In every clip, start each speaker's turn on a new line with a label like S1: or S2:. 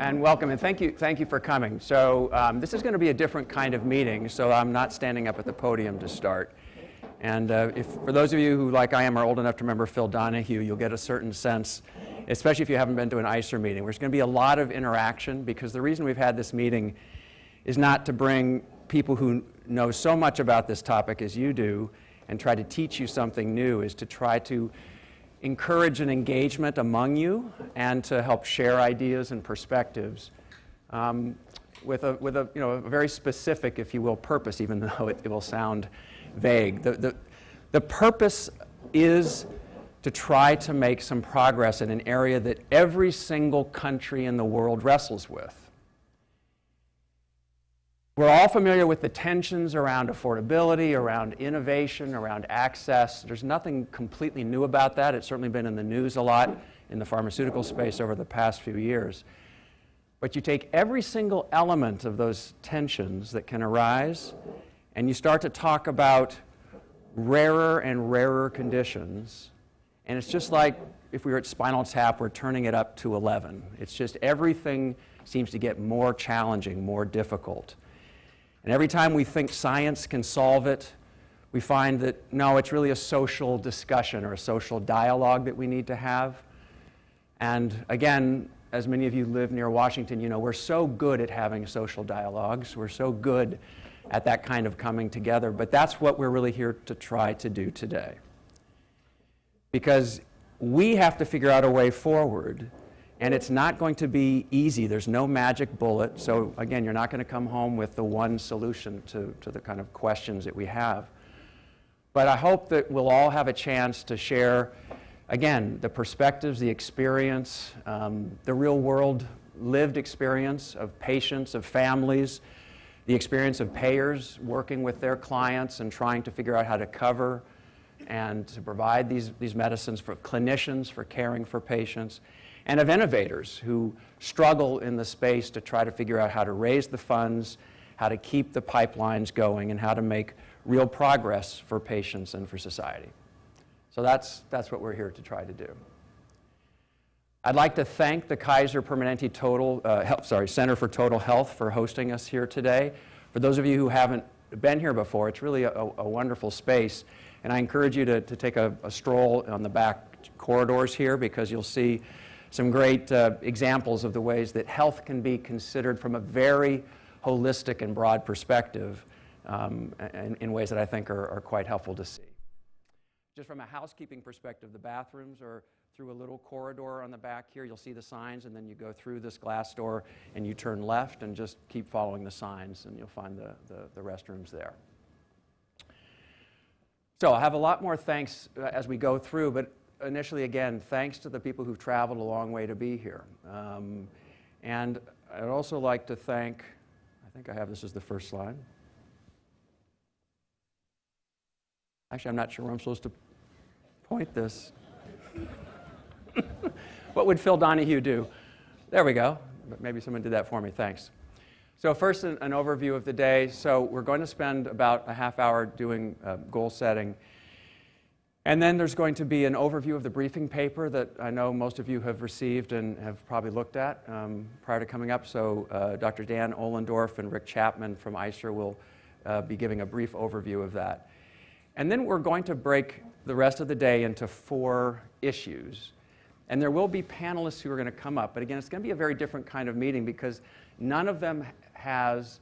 S1: And welcome, and thank you, thank you for coming. So um, this is going to be a different kind of meeting, so I'm not standing up at the podium to start. And uh, if, for those of you who, like I am, are old enough to remember Phil Donahue, you'll get a certain sense, especially if you haven't been to an ICER meeting. There's going to be a lot of interaction because the reason we've had this meeting is not to bring people who know so much about this topic as you do and try to teach you something new, is to try to encourage an engagement among you and to help share ideas and perspectives um, with, a, with a, you know, a very specific, if you will, purpose, even though it, it will sound vague. The, the, the purpose is to try to make some progress in an area that every single country in the world wrestles with. We're all familiar with the tensions around affordability, around innovation, around access. There's nothing completely new about that. It's certainly been in the news a lot in the pharmaceutical space over the past few years. But you take every single element of those tensions that can arise, and you start to talk about rarer and rarer conditions. And it's just like if we were at Spinal Tap, we're turning it up to 11. It's just everything seems to get more challenging, more difficult. And every time we think science can solve it, we find that no, it's really a social discussion or a social dialogue that we need to have. And again, as many of you live near Washington, you know, we're so good at having social dialogues. We're so good at that kind of coming together. But that's what we're really here to try to do today. Because we have to figure out a way forward and it's not going to be easy. There's no magic bullet. So, again, you're not going to come home with the one solution to, to the kind of questions that we have. But I hope that we'll all have a chance to share, again, the perspectives, the experience, um, the real world lived experience of patients, of families, the experience of payers working with their clients and trying to figure out how to cover and to provide these, these medicines for clinicians for caring for patients and of innovators who struggle in the space to try to figure out how to raise the funds, how to keep the pipelines going, and how to make real progress for patients and for society. So that's, that's what we're here to try to do. I'd like to thank the Kaiser Permanente Total, uh, Health, sorry, Center for Total Health for hosting us here today. For those of you who haven't been here before, it's really a, a wonderful space. And I encourage you to, to take a, a stroll on the back corridors here because you'll see some great uh, examples of the ways that health can be considered from a very holistic and broad perspective um, in, in, ways that I think are, are, quite helpful to see. Just from a housekeeping perspective, the bathrooms are through a little corridor on the back here. You'll see the signs, and then you go through this glass door and you turn left and just keep following the signs, and you'll find the, the, the restrooms there. So I have a lot more thanks uh, as we go through, but initially, again, thanks to the people who've traveled a long way to be here. Um, and I'd also like to thank, I think I have this as the first slide. Actually, I'm not sure where I'm supposed to point this. what would Phil Donahue do? There we go. Maybe someone did that for me. Thanks. So first, an, an overview of the day. So we're going to spend about a half hour doing uh, goal setting. And then there's going to be an overview of the briefing paper that I know most of you have received and have probably looked at um, prior to coming up. So uh, Dr. Dan Ollendorf and Rick Chapman from ICER will uh, be giving a brief overview of that. And then we're going to break the rest of the day into four issues. And there will be panelists who are going to come up. But again, it's going to be a very different kind of meeting because none of them has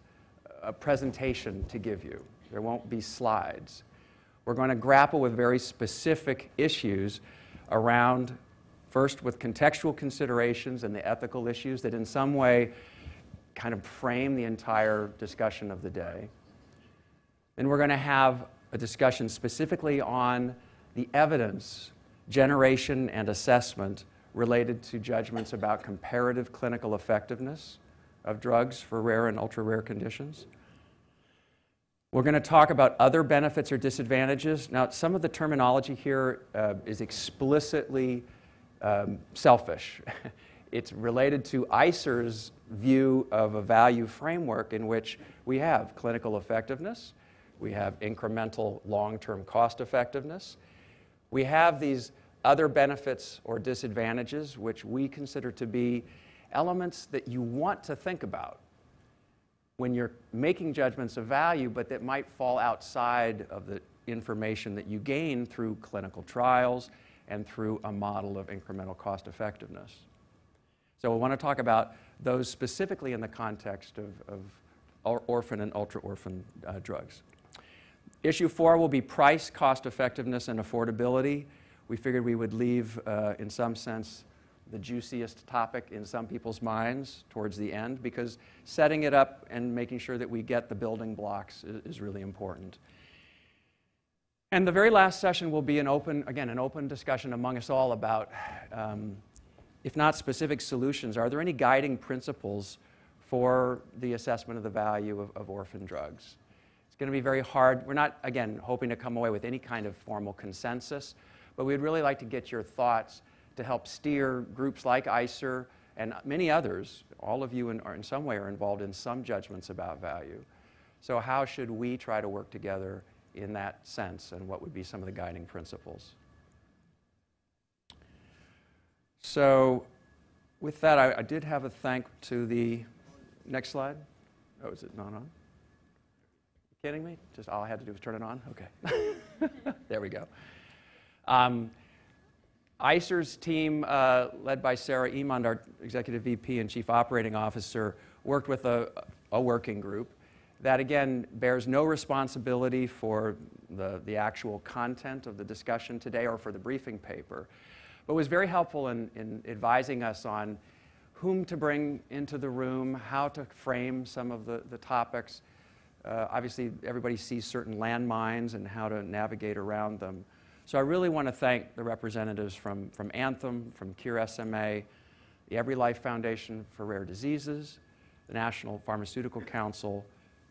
S1: a presentation to give you. There won't be slides. We're going to grapple with very specific issues around, first, with contextual considerations and the ethical issues that, in some way, kind of frame the entire discussion of the day. Then we're going to have a discussion specifically on the evidence generation and assessment related to judgments about comparative clinical effectiveness of drugs for rare and ultra rare conditions. We're going to talk about other benefits or disadvantages. Now, some of the terminology here uh, is explicitly um, selfish. it's related to ICER's view of a value framework in which we have clinical effectiveness, we have incremental long term cost effectiveness, we have these other benefits or disadvantages which we consider to be elements that you want to think about when you're making judgments of value, but that might fall outside of the information that you gain through clinical trials and through a model of incremental cost effectiveness. So we want to talk about those specifically in the context of, of or- orphan and ultra-orphan uh, drugs. Issue four will be price, cost effectiveness, and affordability. We figured we would leave, uh, in some sense, the juiciest topic in some people's minds towards the end because setting it up and making sure that we get the building blocks is, is really important. And the very last session will be an open, again, an open discussion among us all about, um, if not specific solutions, are there any guiding principles for the assessment of the value of, of orphan drugs? It's going to be very hard. We're not, again, hoping to come away with any kind of formal consensus, but we'd really like to get your thoughts to help steer groups like ICER and many others. All of you in, are in some way are involved in some judgments about value. So how should we try to work together in that sense, and what would be some of the guiding principles? So with that, I, I did have a thank to the next slide. Oh, is it not on? kidding me? Just all I had to do was turn it on? Okay. there we go. Um, ICER's team, uh, led by Sarah Emond, our Executive VP and Chief Operating Officer, worked with a, a working group that, again, bears no responsibility for the, the actual content of the discussion today or for the briefing paper, but was very helpful in, in advising us on whom to bring into the room, how to frame some of the, the topics. Uh, obviously, everybody sees certain landmines and how to navigate around them. So I really want to thank the representatives from, from Anthem, from Cure SMA, the Every Life Foundation for Rare Diseases, the National Pharmaceutical Council,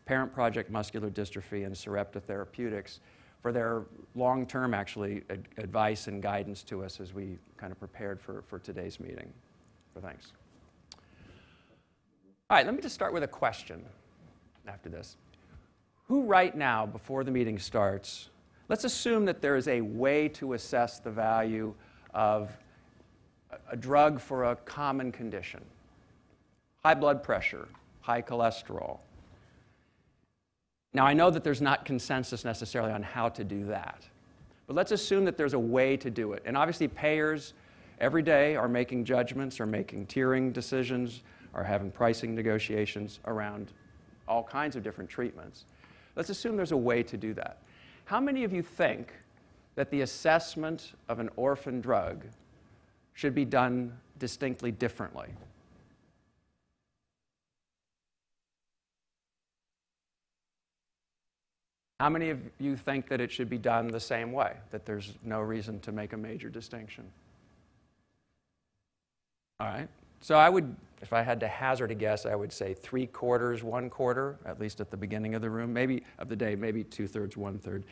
S1: Parent Project Muscular Dystrophy, and Sarepta Therapeutics for their long-term, actually, ad- advice and guidance to us as we kind of prepared for, for today's meeting. So thanks. All right, let me just start with a question after this. Who right now, before the meeting starts, let's assume that there is a way to assess the value of a drug for a common condition high blood pressure, high cholesterol. Now, I know that there's not consensus necessarily on how to do that, but let's assume that there's a way to do it. And obviously, payers every day are making judgments, are making tiering decisions, are having pricing negotiations around all kinds of different treatments. Let's assume there's a way to do that. How many of you think that the assessment of an orphan drug should be done distinctly differently? How many of you think that it should be done the same way, that there's no reason to make a major distinction? All right. So I would, if I had to hazard a guess, I would say three quarters, one quarter, at least at the beginning of the room, maybe of the day, maybe two thirds, one third.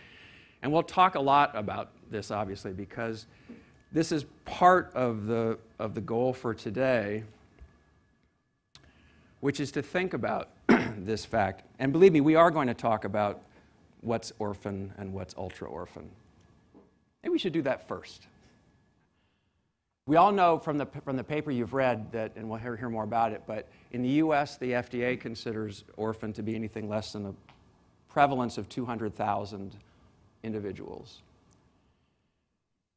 S1: And we'll talk a lot about this, obviously, because this is part of the, of the goal for today, which is to think about this fact. And believe me, we are going to talk about what's orphan and what's ultra orphan. Maybe we should do that first. We all know from the, from the paper you've read that, and we'll hear, hear more about it, but in the US, the FDA considers orphan to be anything less than a prevalence of 200,000 individuals.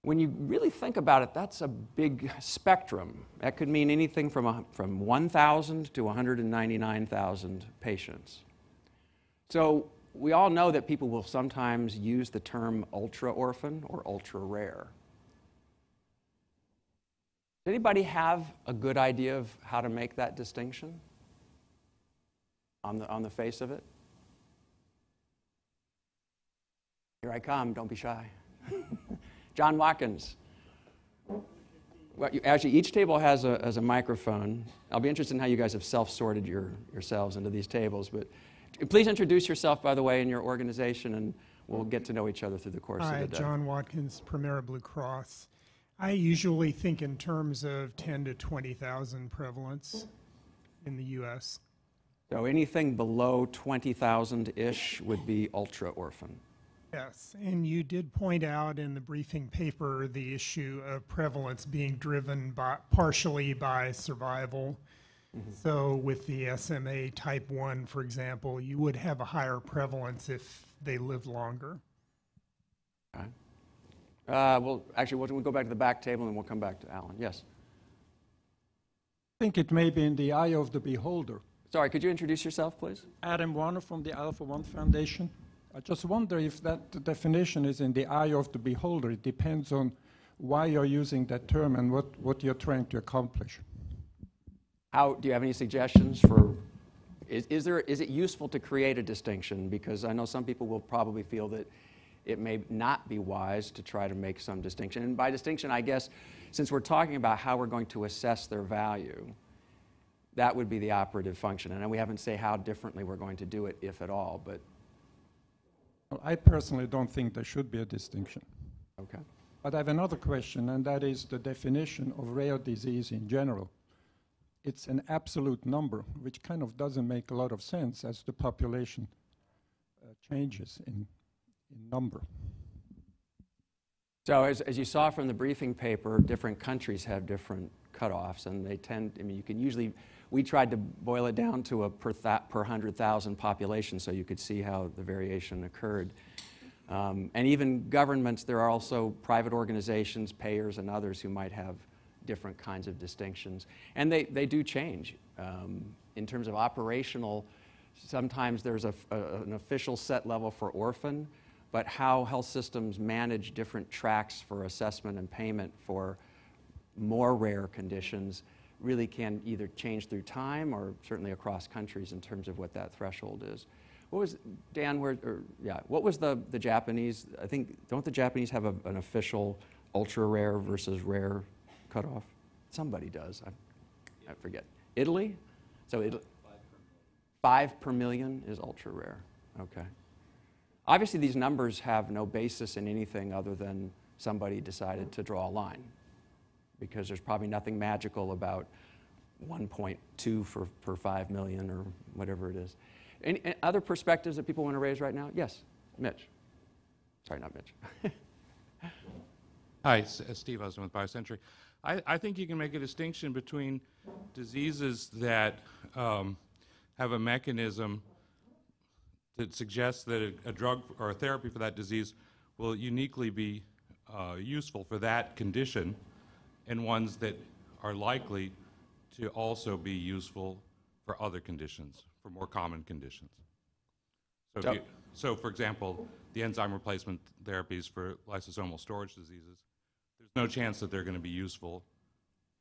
S1: When you really think about it, that's a big spectrum. That could mean anything from, a, from 1,000 to 199,000 patients. So we all know that people will sometimes use the term ultra orphan or ultra rare. Does anybody have a good idea of how to make that distinction on the, on the face of it? Here I come, don't be shy. John Watkins. Well, you, actually, each table has a, has a microphone. I'll be interested in how you guys have self sorted your, yourselves into these tables. But please introduce yourself, by the way, and your organization, and we'll get to know each other through the course
S2: Hi,
S1: of the day.
S2: John Watkins, Premera Blue Cross. I usually think in terms of 10 to 20,000 prevalence in the U.S.
S1: So anything below 20,000 ish would be ultra orphan.
S2: Yes, and you did point out in the briefing paper the issue of prevalence being driven by, partially by survival. Mm-hmm. So with the SMA type 1, for example, you would have a higher prevalence if they lived longer.
S1: Okay. Uh, Well, actually, we'll we'll go back to the back table and we'll come back to Alan. Yes.
S3: I think it may be in the eye of the beholder.
S1: Sorry, could you introduce yourself, please?
S3: Adam Warner from the Alpha One Foundation. I just wonder if that definition is in the eye of the beholder. It depends on why you're using that term and what, what you're trying to accomplish.
S1: How, do you have any suggestions for, is, is there, is it useful to create a distinction? Because I know some people will probably feel that it may not be wise to try to make some distinction. And by distinction, I guess, since we're talking about how we're going to assess their value, that would be the operative function. And we haven't say how differently we're going to do it, if at all, but,
S3: Well, I personally don't think there should be a distinction.
S1: okay.
S3: But I have another question, and that is the definition of rare disease in general. It's an absolute number, which kind of doesn't make a lot of sense as the population uh, changes in, in number.
S1: So as, as you saw from the briefing paper, different countries have different cutoffs, and they tend, I mean, you can usually, we tried to boil it down to a per, per 100,000 population so you could see how the variation occurred. Um, and even governments, there are also private organizations, payers, and others who might have different kinds of distinctions. And they, they do change. Um, in terms of operational, sometimes there's a, a- an official set level for orphan, but how health systems manage different tracks for assessment and payment for more rare conditions really can either change through time or certainly across countries in terms of what that threshold is. What was, Dan, where, or, yeah, what was the, the Japanese, I think, don't the Japanese have a, an official ultra rare versus rare cutoff? Somebody does, I, I forget. Italy? So Italy, five per million is ultra rare, okay. Obviously, these numbers have no basis in anything other than somebody decided to draw a line because there's probably nothing magical about 1.2 for, per 5 million or whatever it is. Any, any other perspectives that people want to raise right now? Yes, Mitch. Sorry, not Mitch.
S4: Hi, S- uh, Steve Usdin with BioCentury. I, I think you can make a distinction between diseases that um, have a mechanism that suggests that a, a drug or a therapy for that disease will uniquely be uh, useful for that condition, and ones that are likely to also be useful for other conditions, for more common conditions. So, you, so for example, the enzyme replacement therapies for lysosomal storage diseases, there's no chance that they're going to be useful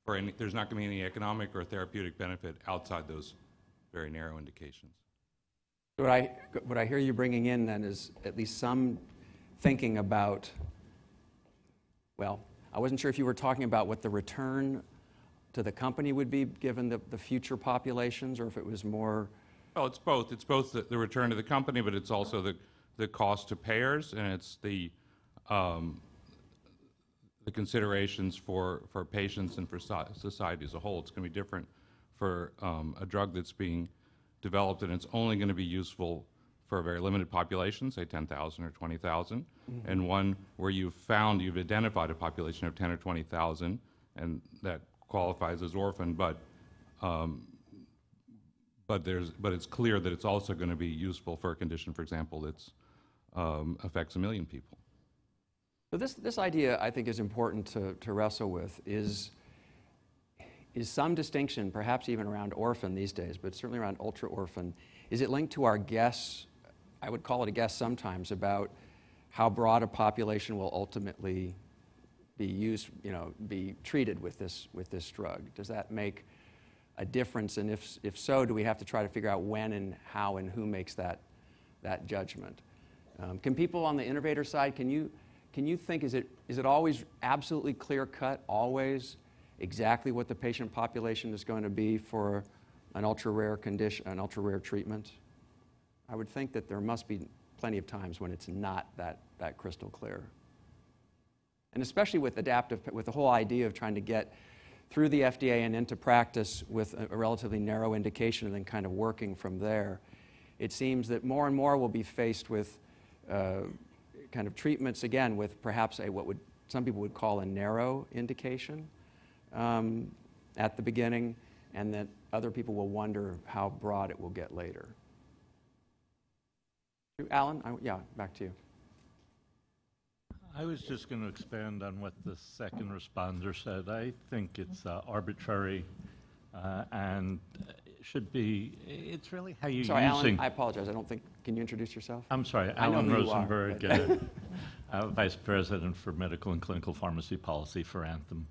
S4: for any, there's not going to be any economic or therapeutic benefit outside those very narrow indications.
S1: What I, what I hear you bringing in then is at least some thinking about, well, I wasn't sure if you were talking about what the return to the company would be given the, the future populations or if it was more,
S4: Well, it's both. It's both the, the return to the company, but it's also the, the cost to payers, and it's the, um, the considerations for, for patients and for society as a whole. It's going to be different for um, a drug that's being developed, and it's only going to be useful for a very limited population, say 10,000 or 20,000, and one where you've found, you've identified a population of 10 or 20,000, and that qualifies as orphan, but um, but there's, but it's clear that it's also going to be useful for a condition, for example, that um, affects a million people.
S1: So this, this idea, I think, is important to, to wrestle with, is, is some distinction, perhaps even around orphan these days, but certainly around ultra-orphan, is it linked to our guess, I would call it a guess sometimes, about how broad a population will ultimately be used, you know, be treated with this, with this drug? Does that make a difference? And if, if so, do we have to try to figure out when and how and who makes that, that judgment? Um, can people on the innovator side, can you, can you think, is it, is it always absolutely clear cut, always exactly what the patient population is going to be for an ultra rare condition, an ultra rare treatment? I would think that there must be plenty of times when it's not that, that crystal clear. And especially with adaptive, with the whole idea of trying to get through the FDA and into practice with a, a relatively narrow indication and then kind of working from there, it seems that more and more will be faced with uh, kind of treatments, again, with perhaps a, what would, some people would call a narrow indication um, at the beginning, and that other people will wonder how broad it will get later. Alan, I- yeah, back to you.
S5: I was just going to expand on what the second responder said. I think it's uh, arbitrary uh, and it should be, it's really how you're
S1: Sorry, Alan. I apologize, I don't think, can you introduce yourself?
S5: I'm sorry,
S1: I
S5: Alan
S1: you are,
S5: Rosenberg,
S1: but-
S5: uh, uh, Vice President for Medical and Clinical Pharmacy Policy for Anthem.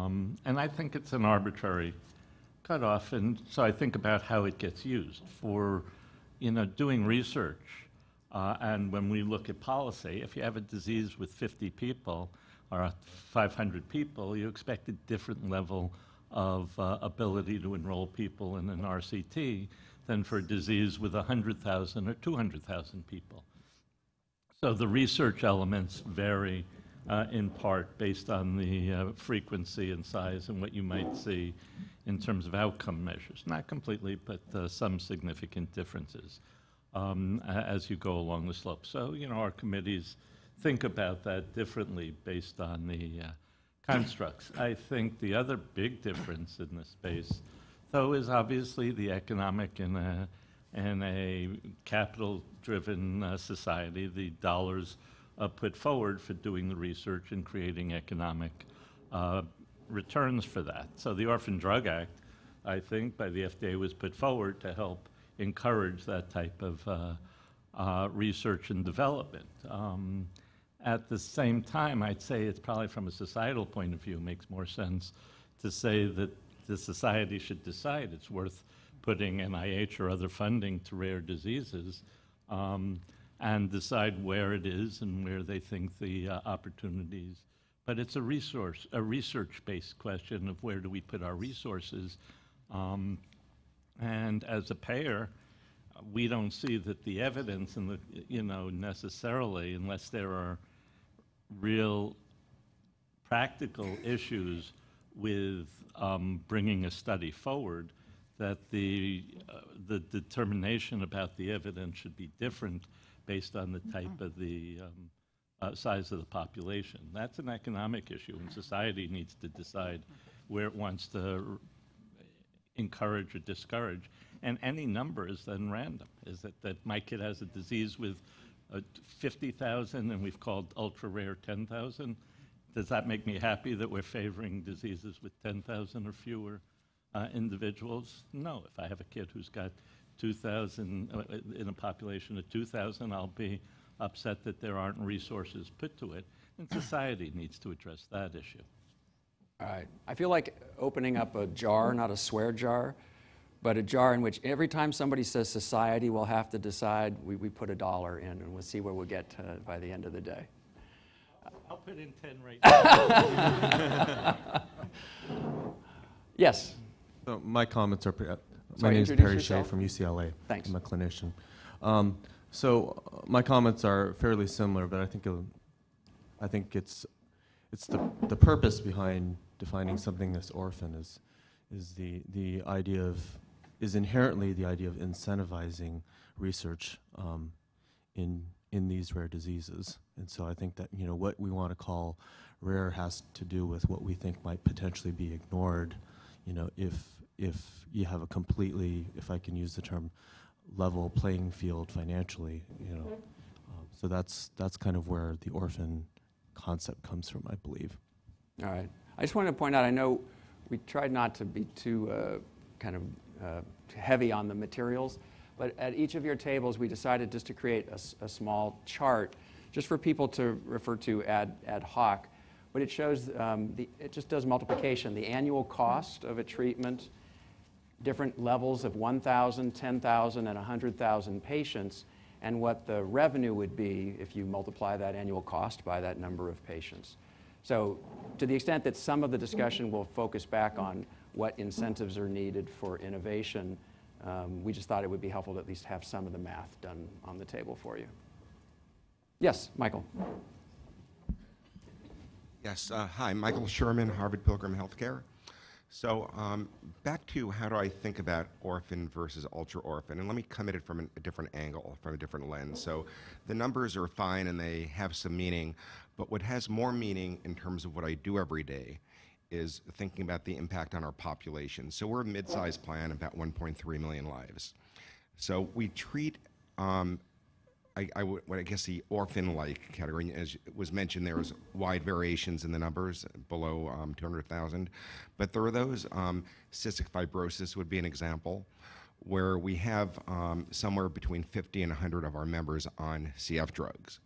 S5: Um, And I think it's an arbitrary cutoff, and so I think about how it gets used for, you know, doing research. Uh, And when we look at policy, if you have a disease with 50 people or 500 people, you expect a different level of uh, ability to enroll people in an RCT than for a disease with 100,000 or 200,000 people. So the research elements vary uh, in part based on the uh, frequency and size and what you might see in terms of outcome measures. Not completely, but uh, some significant differences um, as you go along the slope. So, you know, our committees think about that differently based on the uh, constructs. I think the other big difference in this space, though, is obviously the economic and a, and a capital-driven uh, society, the dollars uh, put forward for doing the research and creating economic uh, returns for that. So the Orphan Drug Act, I think, by the FDA was put forward to help encourage that type of uh, uh, research and development. Um, at the same time, I'd say it's probably from a societal point of view makes more sense to say that the society should decide it's worth putting NIH or other funding to rare diseases um, and decide where it is and where they think the uh, opportunities. But it's a resource, a research-based question of where do we put our resources. Um, and as a payer, we don't see that the evidence and the, you know, necessarily, unless there are real practical issues with um, bringing a study forward, that the, uh, the determination about the evidence should be different based on the type of the um, uh, size of the population. That's an economic issue, and society needs to decide where it wants to encourage or discourage. And any number is then random. Is that, that my kid has a disease with uh, 50,000 and we've called ultra rare 10,000? Does that make me happy that we're favoring diseases with 10,000 or fewer uh, individuals? No. If I have a kid who's got 2,000 uh, in a population of 2,000, I'll be upset that there aren't resources put to it. And society needs to address that issue.
S1: All right. I feel like opening up a jar, not a swear jar, but a jar in which every time somebody says society, we'll have to decide, we, we put a dollar in and we'll see where we'll get to by the end of the day.
S5: I'll put in 10 right now.
S1: Yes.
S6: So my comments are, uh, my name is Perry
S1: Shieh
S6: from UCLA.
S1: Thanks.
S6: I'm a clinician. Um, So uh, my comments are fairly similar, but I think, I think it's, it's the, the purpose behind defining something as orphan is, is the, the idea of, is inherently the idea of incentivizing research um, in, in these rare diseases. And so I think that, you know, what we want to call rare has to do with what we think might potentially be ignored, you know, if, if you have a completely, if I can use the term, level playing field financially, you know. Um, So that's, that's kind of where the orphan concept comes from, I believe.
S1: All right. I just wanted to point out, I know we tried not to be too uh, kind of uh, heavy on the materials, but at each of your tables, we decided just to create a small chart, just for people to refer to ad, ad hoc. But it shows, um, the, it just does multiplication, the annual cost of a treatment, different levels of 1,000, 10,000, and 100,000 patients, and what the revenue would be if you multiply that annual cost by that number of patients. So to the extent that some of the discussion will focus back on what incentives are needed for innovation, um, we just thought it would be helpful to at least have some of the math done on the table for you. Yes, Michael.
S7: Yes, uh, hi, Michael Sherman, Harvard Pilgrim Healthcare. So um, back to how do I think about orphan versus ultra orphan, and let me come at it from an- a different angle, from a different lens. So the numbers are fine and they have some meaning, but what has more meaning in terms of what I do every day is thinking about the impact on our population. So we're a mid-sized plan, about 1.3 million lives. So we treat um, I, I would, I guess the orphan-like category, as was mentioned, there was wide variations in the numbers below um, 200,000. But there are those, um, cystic fibrosis would be an example, where we have um, somewhere between 50 and 100 of our members on CF drugs.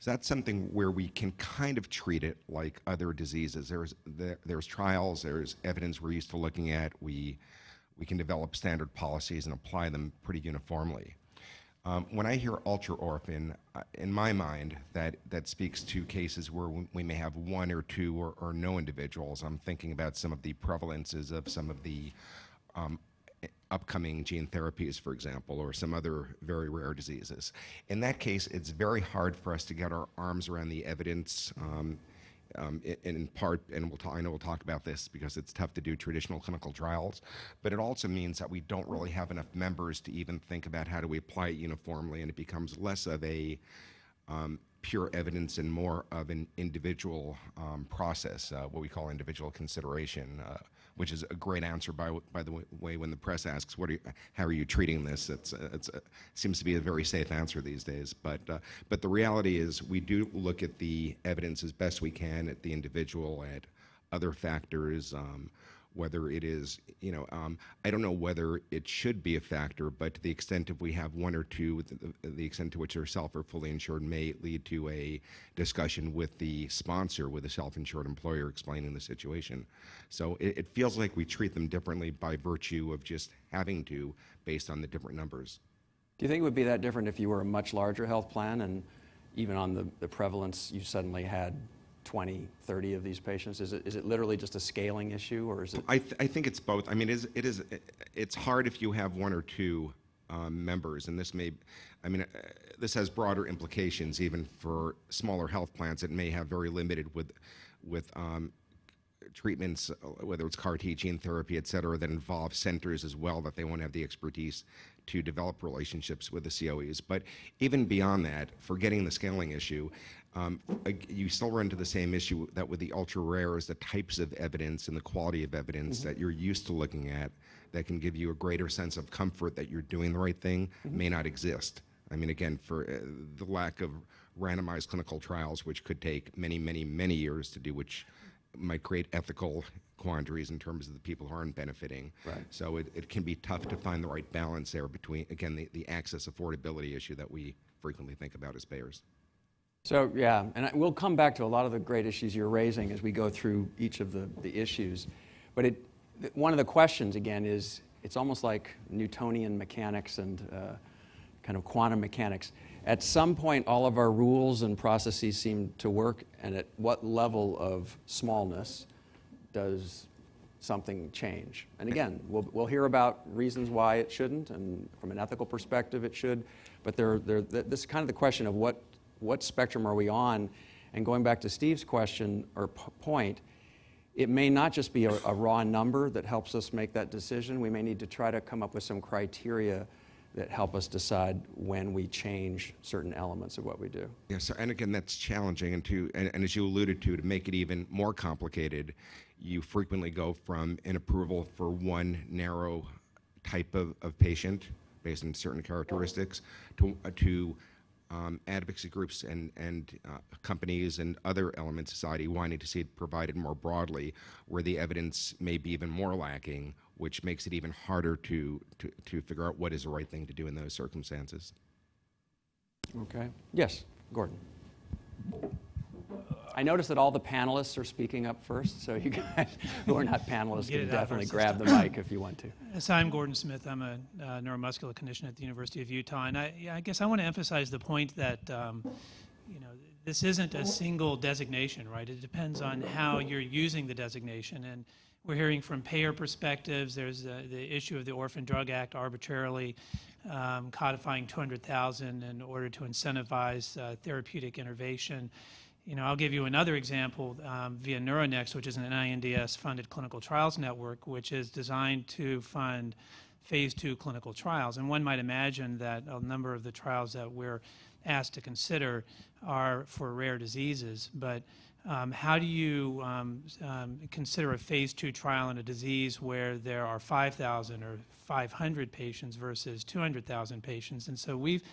S7: So that's something where we can kind of treat it like other diseases. There's, there, there's trials, there's evidence we're used to looking at. We, we can develop standard policies and apply them pretty uniformly. Um, when I hear ultra orphan, uh, in my mind, that, that speaks to cases where we may have one or two or, or no individuals. I'm thinking about some of the prevalences of some of the um, upcoming gene therapies, for example, or some other very rare diseases. In that case, it's very hard for us to get our arms around the evidence. Um, um, i- in part, and we'll ta- I know we'll talk about this because it's tough to do traditional clinical trials, but it also means that we don't really have enough members to even think about how do we apply it uniformly, and it becomes less of a um, pure evidence and more of an individual um, process, uh, what we call individual consideration, uh, which is a great answer by, by the way when the press asks, what are you, how are you treating this? It's, it's, uh, seems to be a very safe answer these days. But, uh, but the reality is we do look at the evidence as best we can at the individual, at other factors, um, whether it is, you know, um, I don't know whether it should be a factor, but to the extent if we have one or two, the, the extent to which they're self or fully insured may lead to a discussion with the sponsor, with a self-insured employer explaining the situation. So it, it feels like we treat them differently by virtue of just having to, based on the different numbers.
S1: Do you think it would be that different if you were a much larger health plan and even on the, the prevalence, you suddenly had 20, 30 of these patients? Is it, is it literally just a scaling issue or is it?
S7: I, th- I think it's both. I mean, it is, it is, it's hard if you have one or two um, members, and this may, I mean, uh, this has broader implications even for smaller health plans that may have very limited with, with um, treatments, whether it's CAR T, gene therapy, et cetera, that involve centers as well, that they won't have the expertise to develop relationships with the COEs. But even beyond that, forgetting the scaling issue, um, you still run into the same issue that with the ultra rare is the types of evidence and the quality of evidence that you're used to looking at that can give you a greater sense of comfort that you're doing the right thing may not exist. I mean, again, for uh, the lack of randomized clinical trials, which could take many, many, many years to do, which might create ethical quandaries in terms of the people who aren't benefiting.
S1: Right.
S7: So it, it can be tough to find the right balance there between, again, the, the access affordability issue that we frequently think about as payers.
S1: So, yeah, and we'll come back to a lot of the great issues you're raising as we go through each of the, the issues. But it, one of the questions, again, is it's almost like Newtonian mechanics and uh, kind of quantum mechanics. At some point, all of our rules and processes seem to work, and at what level of smallness does something change? And again, we'll, we'll hear about reasons why it shouldn't, and from an ethical perspective, it should. But there, there, this is kind of the question of what, what spectrum are we on? And going back to Steve's question or point, it may not just be a, a raw number that helps us make that decision. We may need to try to come up with some criteria that help us decide when we change certain elements of what we do.
S7: Yes, so and again, that's challenging, and to and, and as you alluded to, to make it even more complicated, you frequently go from an approval for one narrow type of, of patient based on certain characteristics to uh, to um, advocacy groups and and uh, companies and other elements of society wanting to see it provided more broadly, where the evidence may be even more lacking, which makes it even harder to to, to figure out what is the right thing to do in those circumstances.
S1: Okay? Yes, Gordon. I noticed that all the panelists are speaking up first, so you guys who are not panelists can definitely grab the mic if you want to.
S8: So I'm Gordon Smith. I'm a uh, neuromuscular clinician at the University of Utah, and I, I guess I want to emphasize the point that um, you know this isn't a single designation, right? It depends on how you're using the designation, and we're hearing from payer perspectives. There's uh, the issue of the Orphan Drug Act arbitrarily um, codifying 200,000 in order to incentivize uh, therapeutic innovation. You know, I'll give you another example um, via NeuroNEXT, which is an NINDS-funded clinical trials network, which is designed to fund phase two clinical trials. And one might imagine that a number of the trials that we're asked to consider are for rare diseases, but um, how do you um, um, consider a phase two trial in a disease where there are 5,000 or 500 patients versus 200,000 patients? And so we've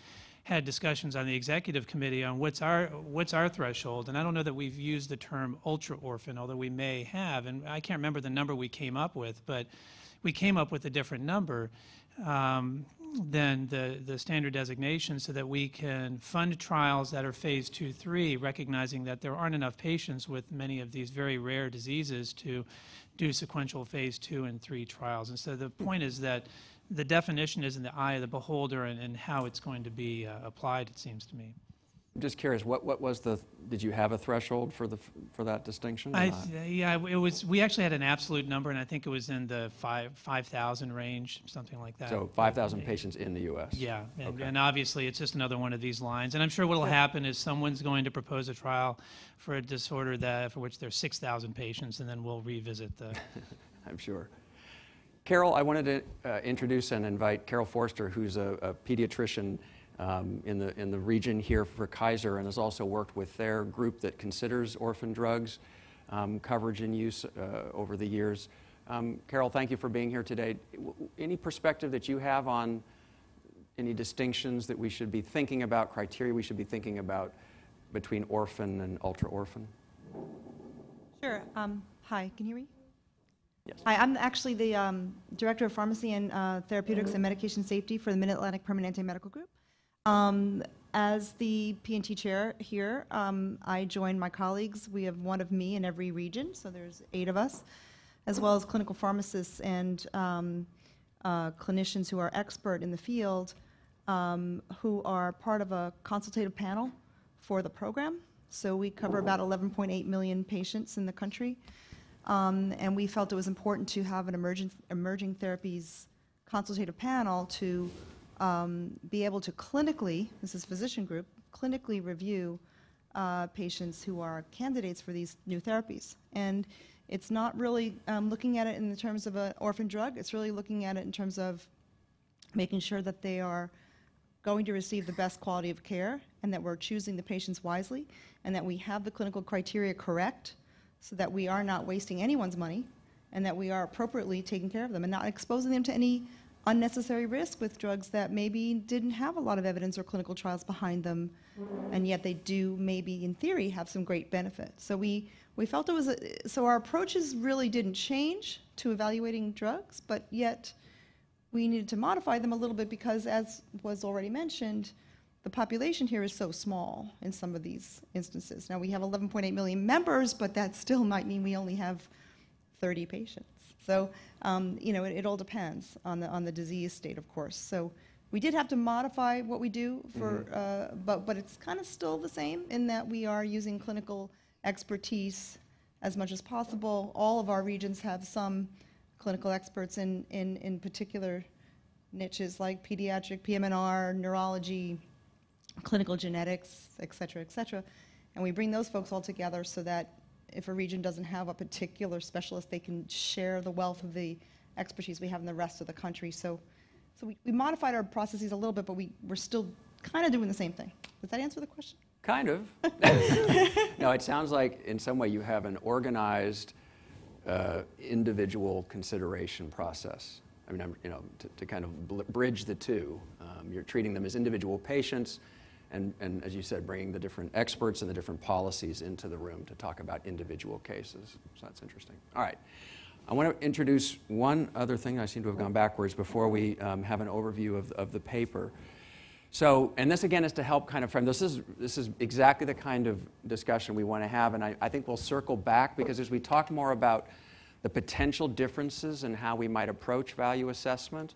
S8: had discussions on the executive committee on what's our what's our threshold, and I don't know that we've used the term ultra orphan, although we may have, and I can't remember the number we came up with, but we came up with a different number um, than the the standard designation, so that we can fund trials that are phase two, three, recognizing that there aren't enough patients with many of these very rare diseases to do sequential phase two and three trials. And so the point is that the definition is in the eye of the beholder and, and how it's going to be uh, applied, it seems to me.
S1: I'm just curious, what, what was the, did you have a threshold for the, for that distinction?
S8: I, yeah, it was, we actually had an absolute number, and I think it was in the five, 5,000 range, something like that.
S1: So 5,000 patients in the US?
S8: Yeah, and,
S1: Okay.
S8: and obviously, it's just another one of these lines. And I'm sure what'll happen is someone's going to propose a trial for a disorder that, for which there's 6,000 patients, and then we'll revisit the,
S1: I'm sure. Carol, I wanted to uh, introduce and invite Carol Forster, who's a, a pediatrician um, in, the, in the region here for Kaiser and has also worked with their group that considers orphan drugs um, coverage and use uh, over the years. Um, Carol, thank you for being here today. Any perspective that you have on any distinctions that we should be thinking about, criteria we should be thinking about between orphan and ultra orphan?
S9: Sure. Um, Hi, can you hear me? Hi, I'm actually the um, Director of Pharmacy and uh, Therapeutics and Medication Safety for the Mid-Atlantic Permanente Medical Group. Um, As the P&T Chair here, um, I join my colleagues. We have one of me in every region, so there's eight of us, as well as clinical pharmacists and um, uh, clinicians who are expert in the field, um, who are part of a consultative panel for the program. So we cover about 11.8 million patients in the country. Um, and we felt it was important to have an emerging, emerging therapies consultative panel to um, be able to clinically, this is physician group, clinically review uh, patients who are candidates for these new therapies. And it's not really um, looking at it in the terms of an orphan drug, it's really looking at it in terms of making sure that they are going to receive the best quality of care and that we're choosing the patients wisely and that we have the clinical criteria correct so that we are not wasting anyone's money and that we are appropriately taking care of them and not exposing them to any unnecessary risk with drugs that maybe didn't have a lot of evidence or clinical trials behind them. And yet they do maybe in theory have some great benefit. So we we felt it was a, so our approaches really didn't change to evaluating drugs but yet we needed to modify them a little bit because, as was already mentioned, the population here is so small in some of these instances. Now, we have 11.8 million members, but that still might mean we only have 30 patients. So, um, you know, it, it all depends on the, on the disease state, of course. So we did have to modify what we do for, uh, but, but it's kind of still the same in that we are using clinical expertise as much as possible. All of our regions have some clinical experts in, in, in particular niches like pediatric, PM&R, neurology, clinical genetics, et cetera, et cetera. And we bring those folks all together so that if a region doesn't have a particular specialist, they can share the wealth of the expertise we have in the rest of the country. So, so we, we modified our processes a little bit, but we, we're still kind of doing the same thing. Does that answer the question?
S1: Kind of. no, it sounds like in some way you have an organized uh, individual consideration process. I mean, I'm, you know, to, to kind of bl- bridge the two. Um, you're treating them as individual patients, and, and as you said, bringing the different experts and the different policies into the room to talk about individual cases. So that's interesting. All right. I want to introduce one other thing. I seem to have gone backwards before we um, have an overview of, of the paper. So, and this again is to help kind of frame, this is, this is exactly the kind of discussion we want to have, and I, I think we'll circle back because as we talk more about the potential differences in how we might approach value assessment,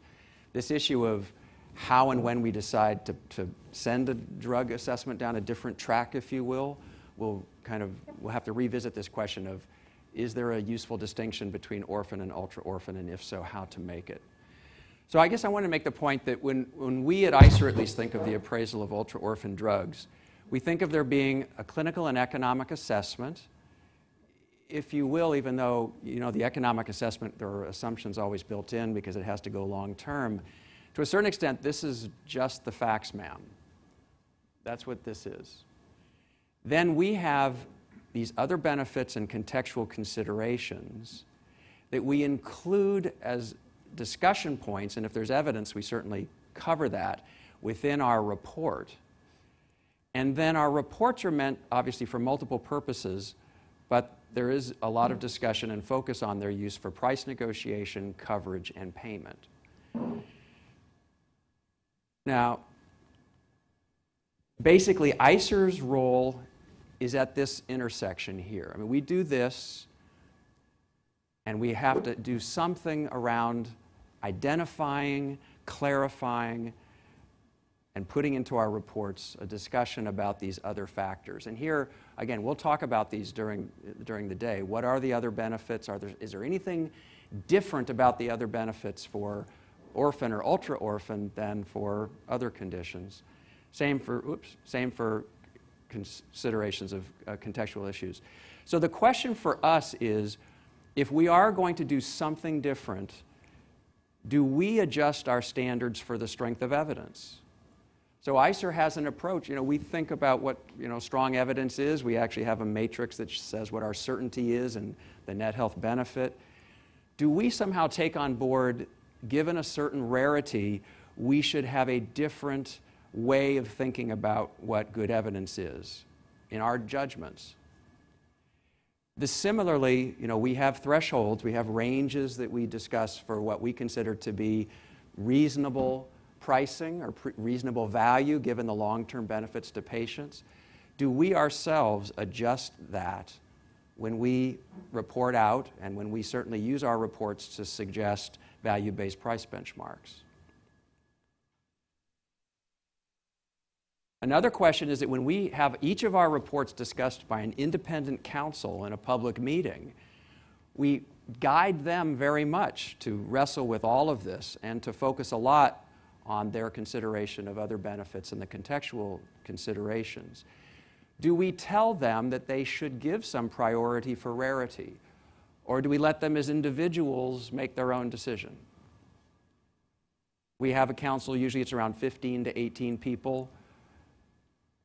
S1: this issue of how and when we decide to, to send a drug assessment down a different track, if you will, we'll kind of, we'll have to revisit this question of, is there a useful distinction between orphan and ultra orphan, and if so, how to make it? So I guess I want to make the point that when, when we at ICER at least think of the appraisal of ultra-orphan drugs, We think of there being a clinical and economic assessment. If you will, even though, you know, the economic assessment, there are assumptions always built in because it has to go long term. To a certain extent, this is just the facts, ma'am. That's what this is. Then we have these other benefits and contextual considerations that we include as discussion points, and if there's evidence, we certainly cover that within our report. And then our reports are meant, obviously, for multiple purposes, but there is a lot of discussion and focus on their use for price negotiation, coverage, and payment. Now, basically, ICER's role is at this intersection here. I mean, we do this, and we have to do something around identifying, clarifying, and putting into our reports a discussion about these other factors. And here, again, we'll talk about these during, during the day. What are the other benefits? Are there, is there anything different about the other benefits for orphan or ultra orphan than for other conditions? Same for, oops, same for considerations of uh, contextual issues. So the question for us is, if we are going to do something different, do we adjust our standards for the strength of evidence? So ICER has an approach. You know, we think about what you know strong evidence is. We actually have a matrix that says what our certainty is and the net health benefit. Do we somehow take on board, given a certain rarity, we should have a different way of thinking about what good evidence is in our judgments? Similarly, you know, we have thresholds, we have ranges that we discuss for what we consider to be reasonable pricing or pre- reasonable value given the long term benefits to patients. Do we ourselves adjust that when we report out and when we certainly use our reports to suggest value based price benchmarks? Another question is that when we have each of our reports discussed by an independent counsel in a public meeting, we guide them very much to wrestle with all of this and to focus a lot on their consideration of other benefits and the contextual considerations. Do we tell them that they should give some priority for rarity? Or do we let them as individuals make their own decision? We have a council, usually it's around 15 to 18 people.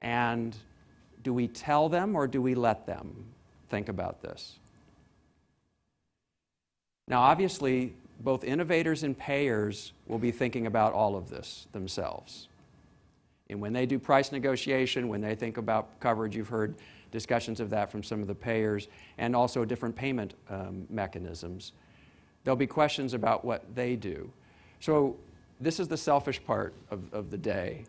S1: And do we tell them or do we let them think about this? Now, obviously, both innovators and payers will be thinking about all of this themselves. And when they do price negotiation, when they think about coverage, you've heard discussions of that from some of the payers, and also different payment um, mechanisms. There'll be questions about what they do. So, this is the selfish part of, of the day.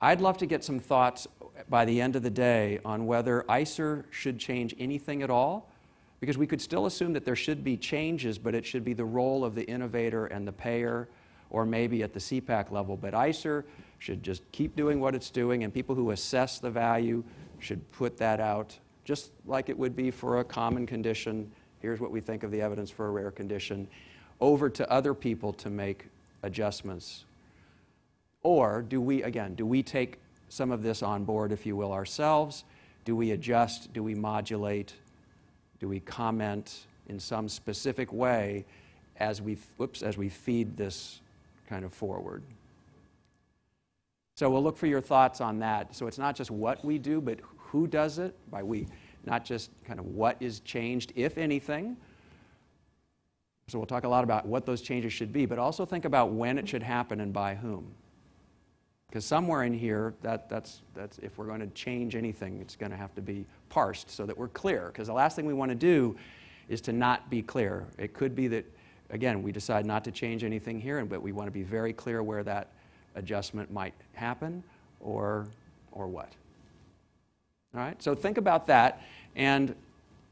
S1: I'd love to get some thoughts by the end of the day on whether ICER should change anything at all because we could still assume that there should be changes, but it should be the role of the innovator and the payer, or maybe at the CEPAC level. But ICER should just keep doing what it's doing, and people who assess the value should put that out, just like it would be for a common condition. Here's what we think of the evidence for a rare condition, over to other people to make adjustments. Or do we, again, do we take some of this on board, if you will, ourselves? Do we adjust? Do we modulate? Do we comment in some specific way as we, whoops, as we feed this kind of forward? So we'll look for your thoughts on that. So it's not just what we do, but who does it by we, not just kind of what is changed, if anything. So we'll talk a lot about what those changes should be, but also think about when it should happen and by whom. Because somewhere in here, that, that's, that's, if we're going to change anything, it's going to have to be parsed so that we're clear. Because the last thing we want to do is to not be clear. It could be that, again, we decide not to change anything here, but we want to be very clear where that adjustment might happen or, or what. All right, so think about that. And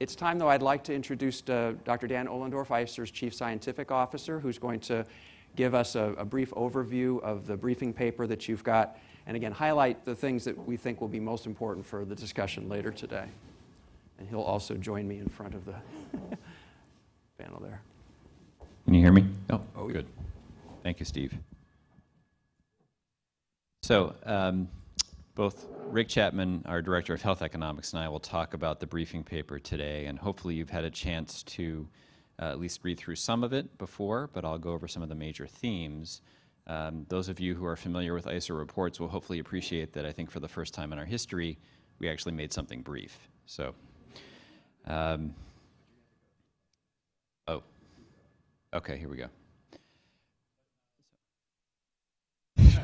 S1: it's time, though, I'd like to introduce uh, Dr. Dan Ollendorf, ICER's Chief Scientific Officer, who's going to give us a, a, brief overview of the briefing paper that you've got, and again, highlight the things that we think will be most important for the discussion later today. And he'll also join me in front of the panel there.
S10: Can you hear me? Oh, oh good. Thank you, Steve. So, um, Both Rick Chapman, our Director of Health Economics, and I will talk about the briefing paper today, and hopefully you've had a chance to uh, at least read through some of it before, but I'll go over some of the major themes. Um, those of you who are familiar with ICER reports will hopefully appreciate that I think for the first time in our history, we actually made something brief. So, um, oh, okay, here we go.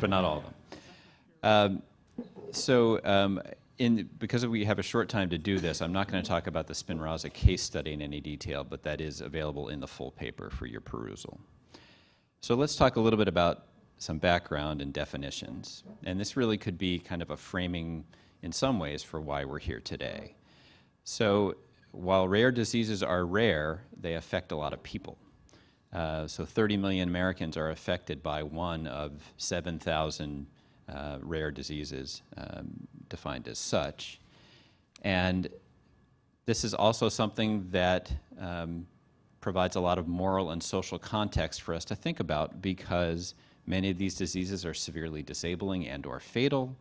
S10: But not all of them. Um, so, um, in, because we have a short time to do this, I'm not going to talk about the Spinraza case study in any detail, but that is available in the full paper for your perusal. So let's talk a little bit about some background and definitions. And this really could be kind of a framing in some ways for why we're here today. So while rare diseases are rare, they affect a lot of people. Uh, so 30 million Americans are affected by one of 7,000 uh, rare diseases um, defined as such. And this is also something that um, provides a lot of moral and social context for us to think about because many of these diseases are severely disabling and or fatal.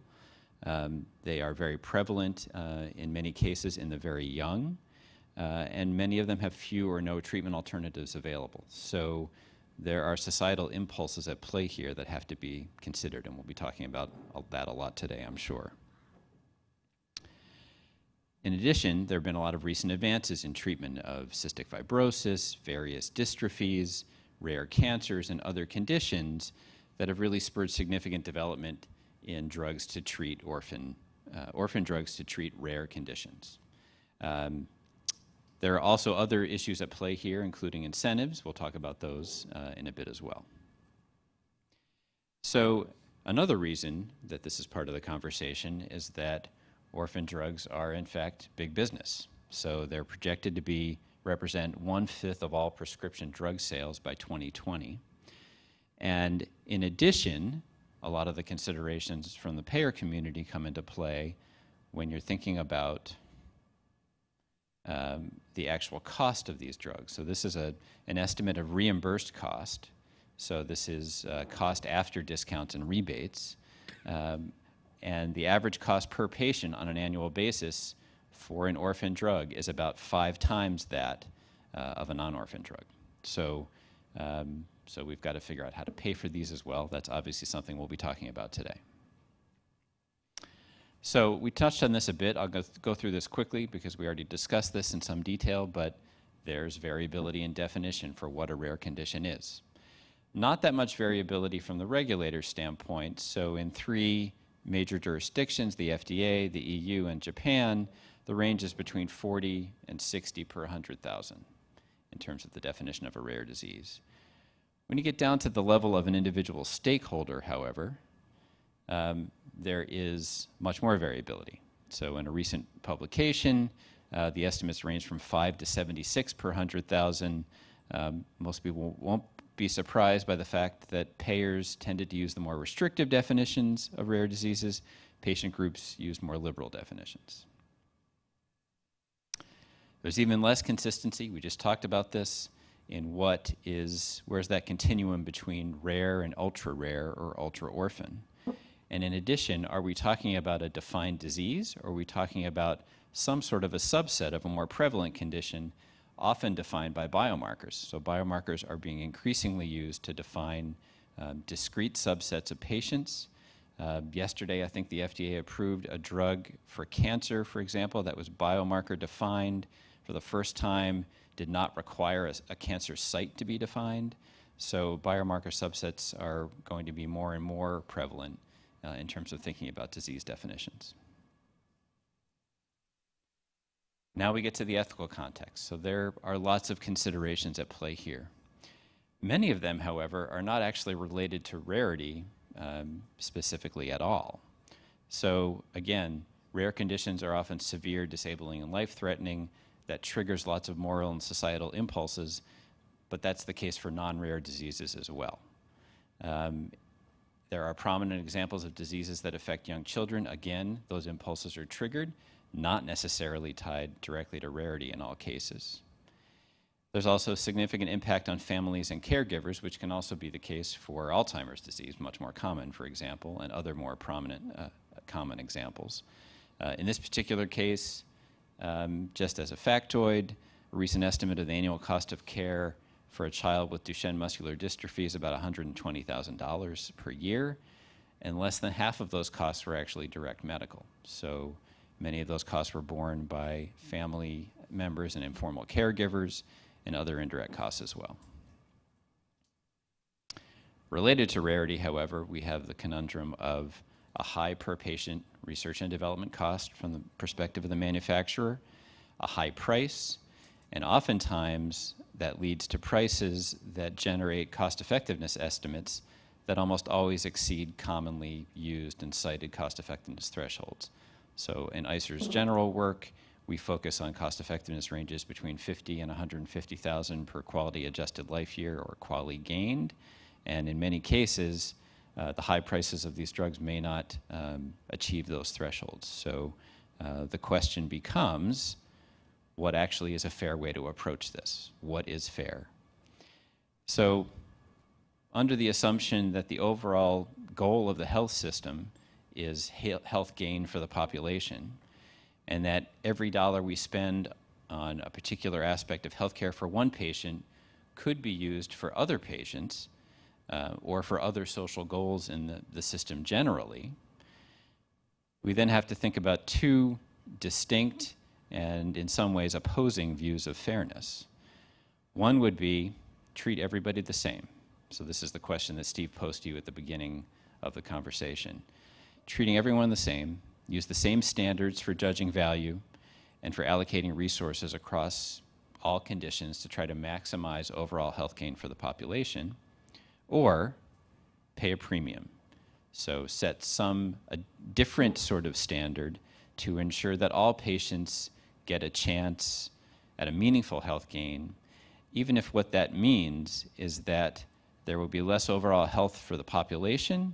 S10: Um, they are very prevalent uh, in many cases in the very young, uh, and many of them have few or no treatment alternatives available. So there are societal impulses at play here that have to be considered, and we'll be talking about that a lot today, I'm sure. In addition, there have been a lot of recent advances in treatment of cystic fibrosis, various dystrophies, rare cancers, and other conditions that have really spurred significant development in drugs to treat orphan, uh, orphan drugs to treat rare conditions. Um, there are also other issues at play here, including incentives. We'll talk about those uh, in a bit as well. So another reason that this is part of the conversation is that orphan drugs are in fact big business. So they're projected to be represent one-fifth of all prescription drug sales by 2020. And in addition, a lot of the considerations from the payer community come into play when you're thinking about um, the actual cost of these drugs. So this is a, an estimate of reimbursed cost. So this is uh, cost after discounts and rebates. Um, and the average cost per patient on an annual basis for an orphan drug is about five times that uh, of a non-orphan drug. So, um, so we've got to figure out how to pay for these as well. That's obviously something we'll be talking about today. So we touched on this a bit. I'll go, th go through this quickly because we already discussed this in some detail, but there's variability in definition for what a rare condition is. Not that much variability from the regulator standpoint. So in three major jurisdictions, the FDA, the EU, and Japan, the range is between 40 and 60 per 100,000 in terms of the definition of a rare disease. When you get down to the level of an individual stakeholder, however, um, there is much more variability. So in a recent publication, uh, the estimates range from 5 to 76 per 100,000. Um, most people won't be surprised by the fact that payers tended to use the more restrictive definitions of rare diseases. Patient groups used more liberal definitions. There's even less consistency, we just talked about this, in what is, where's that continuum between rare and ultra rare or ultra orphan. And in addition, are we talking about a defined disease or are we talking about some sort of a subset of a more prevalent condition, often defined by biomarkers? So biomarkers are being increasingly used to define um, discrete subsets of patients. Uh, yesterday, I think the FDA approved a drug for cancer, for example, that was biomarker defined for the first time, did not require a, a cancer site to be defined. So biomarker subsets are going to be more and more prevalent uh, in terms of thinking about disease definitions. Now we get to the ethical context. So there are lots of considerations at play here. Many of them, however, are not actually related to rarity um, specifically at all. So again, rare conditions are often severe, disabling, and life-threatening. That triggers lots of moral and societal impulses, but that's the case for non-rare diseases as well. Um, there are prominent examples of diseases that affect young children. Again, those impulses are triggered, not necessarily tied directly to rarity in all cases. There's also significant impact on families and caregivers, which can also be the case for Alzheimer's disease, much more common, for example, and other more prominent uh, common examples. Uh, in this particular case, um, just as a factoid, a recent estimate of the annual cost of care for a child with Duchenne muscular dystrophy is about $120,000 per year, and less than half of those costs were actually direct medical. So many of those costs were borne by family members and informal caregivers and other indirect costs as well. Related to rarity, however, we have the conundrum of a high per patient research and development cost from the perspective of the manufacturer, a high price, and oftentimes that leads to prices that generate cost effectiveness estimates that almost always exceed commonly used and cited cost effectiveness thresholds. So in ICER's general work, we focus on cost effectiveness ranges between 50 and 150,000 per quality adjusted life year or QALY gained. And in many cases, uh, the high prices of these drugs may not um, achieve those thresholds. So uh, the question becomes, what actually is a fair way to approach this? What is fair? So under the assumption that the overall goal of the health system is health gain for the population, and that every dollar we spend on a particular aspect of healthcare for one patient could be used for other patients uh, or for other social goals in the, the system generally, we then have to think about two distinct and in some ways opposing views of fairness. One would be treat everybody the same. So this is the question that Steve posed to you at the beginning of the conversation. Treating everyone the same, use the same standards for judging value and for allocating resources across all conditions to try to maximize overall health gain for the population or pay a premium. So set some a different sort of standard to ensure that all patients get a chance at a meaningful health gain, even if what that means is that there will be less overall health for the population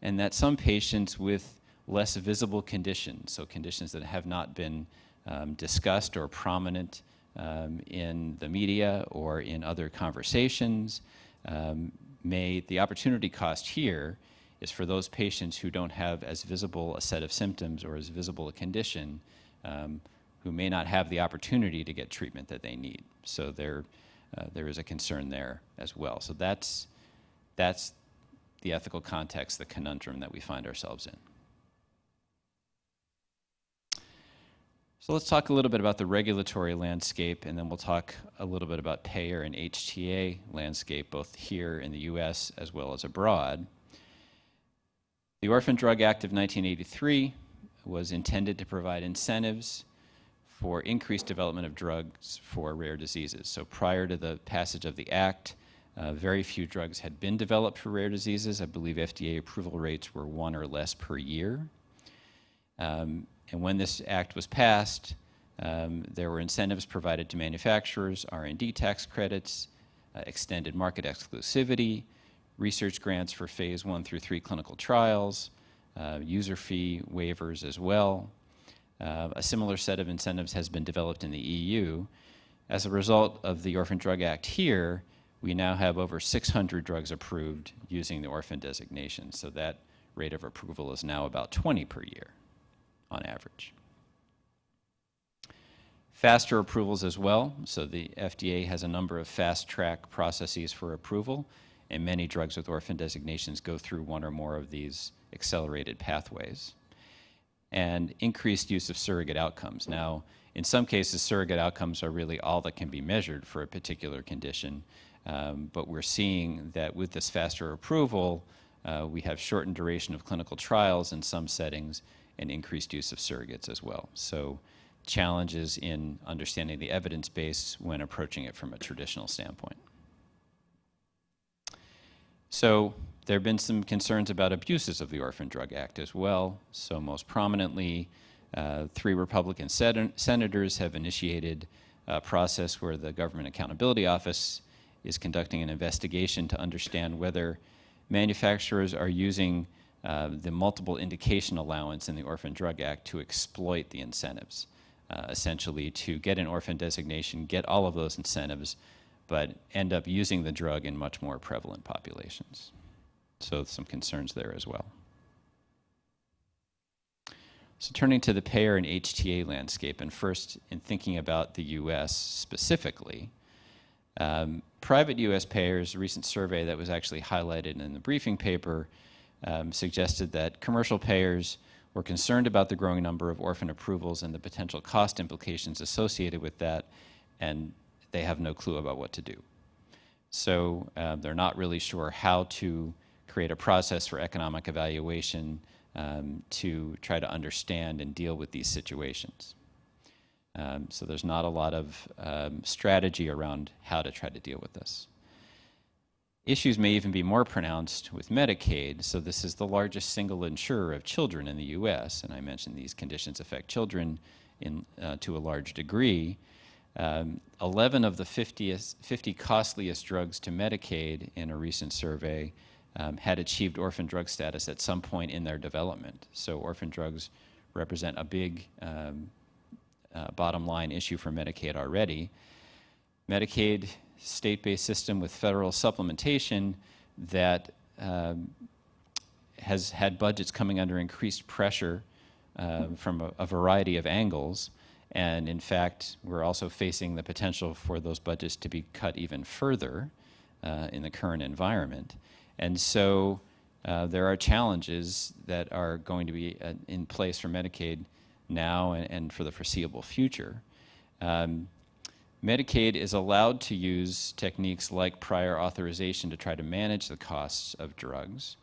S10: and that some patients with less visible conditions, so conditions that have not been um, discussed or prominent um, in the media or in other conversations, um, may, the opportunity cost here is for those patients who don't have as visible a set of symptoms or as visible a condition um, who may not have the opportunity to get treatment that they need. So there, uh, there is a concern there as well. So that's, that's the ethical context, the conundrum that we find ourselves in. So let's talk a little bit about the regulatory landscape, and then we'll talk a little bit about payer and HTA landscape, both here in the US as well as abroad. The Orphan Drug Act of 1983 was intended to provide incentives for increased development of drugs for rare diseases. So prior to the passage of the act, uh, very few drugs had been developed for rare diseases. I believe FDA approval rates were one or less per year. Um, and when this act was passed, um, there were incentives provided to manufacturers, R&D tax credits, uh, extended market exclusivity, research grants for phase one through three clinical trials, uh, user fee waivers as well. Uh, a similar set of incentives has been developed in the EU. As a result of the Orphan Drug Act here, we now have over 600 drugs approved using the orphan designation. So that rate of approval is now about 20 per year on average. Faster approvals as well. So the FDA has a number of fast track processes for approval, and many drugs with orphan designations go through one or more of these accelerated pathways. And increased use of surrogate outcomes. Now, in some cases, surrogate outcomes are really all that can be measured for a particular condition. Um, but we're seeing that with this faster approval, uh, we have shortened duration of clinical trials in some settings and increased use of surrogates as well. So challenges in understanding the evidence base when approaching it from a traditional standpoint. So there have been some concerns about abuses of the Orphan Drug Act as well. So most prominently, uh, three Republican sen senators have initiated a process where the Government Accountability Office is conducting an investigation to understand whether manufacturers are using uh, the multiple indication allowance in the Orphan Drug Act to exploit the incentives. uh, essentially to get an orphan designation, get all of those incentives, but end up using the drug in much more prevalent populations. So some concerns there as well. So turning to the payer and HTA landscape, and first in thinking about the U.S. specifically, um, private U.S. payers, a recent survey that was actually highlighted in the briefing paper, um, suggested that commercial payers were concerned about the growing number of orphan approvals and the potential cost implications associated with that, and they have no clue about what to do. So uh, they're not really sure how to create a process for economic evaluation um, to try to understand and deal with these situations. Um, so there's not a lot of um, strategy around how to try to deal with this. Issues may even be more pronounced with Medicaid. So this is the largest single insurer of children in the U.S., and I mentioned these conditions affect children in, uh, to a large degree. Um, 11 of the 50, 50 costliest drugs to Medicaid in a recent survey um, had achieved orphan drug status at some point in their development. So orphan drugs represent a big um, uh, bottom line issue for Medicaid already. Medicaid, state-based system with federal supplementation that um, has had budgets coming under increased pressure uh, from a, a variety of angles. And in fact, we're also facing the potential for those budgets to be cut even further uh, in the current environment. And so uh, there are challenges that are going to be uh, in place for Medicaid now and, and for the foreseeable future. Um, Medicaid is allowed to use techniques like prior authorization to try to manage the costs of drugs,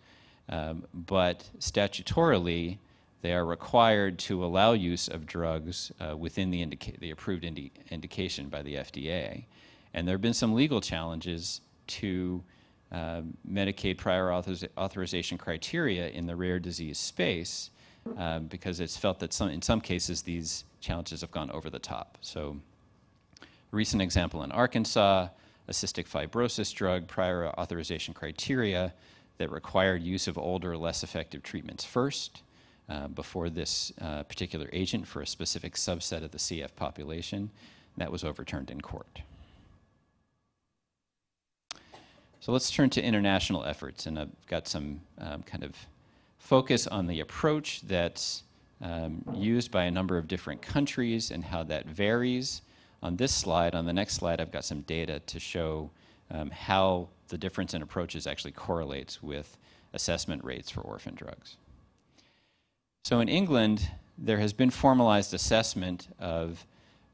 S10: um, but statutorily, they are required to allow use of drugs uh, within the, the approved indi indication by the FDA. And there have been some legal challenges to uh, Medicaid prior authoriz authorization criteria in the rare disease space uh, because it's felt that some, in some cases these challenges have gone over the top. So a recent example in Arkansas, a cystic fibrosis drug prior authorization criteria that required use of older, less effective treatments first uh, before this uh, particular agent for a specific subset of the CF population. That was overturned in court. So let's turn to international efforts, and I've got some um, kind of focus on the approach that's um, used by a number of different countries and how that varies. On this slide, on the next slide, I've got some data to show um, how the difference in approaches actually correlates with assessment rates for orphan drugs. So in England, there has been formalized assessment of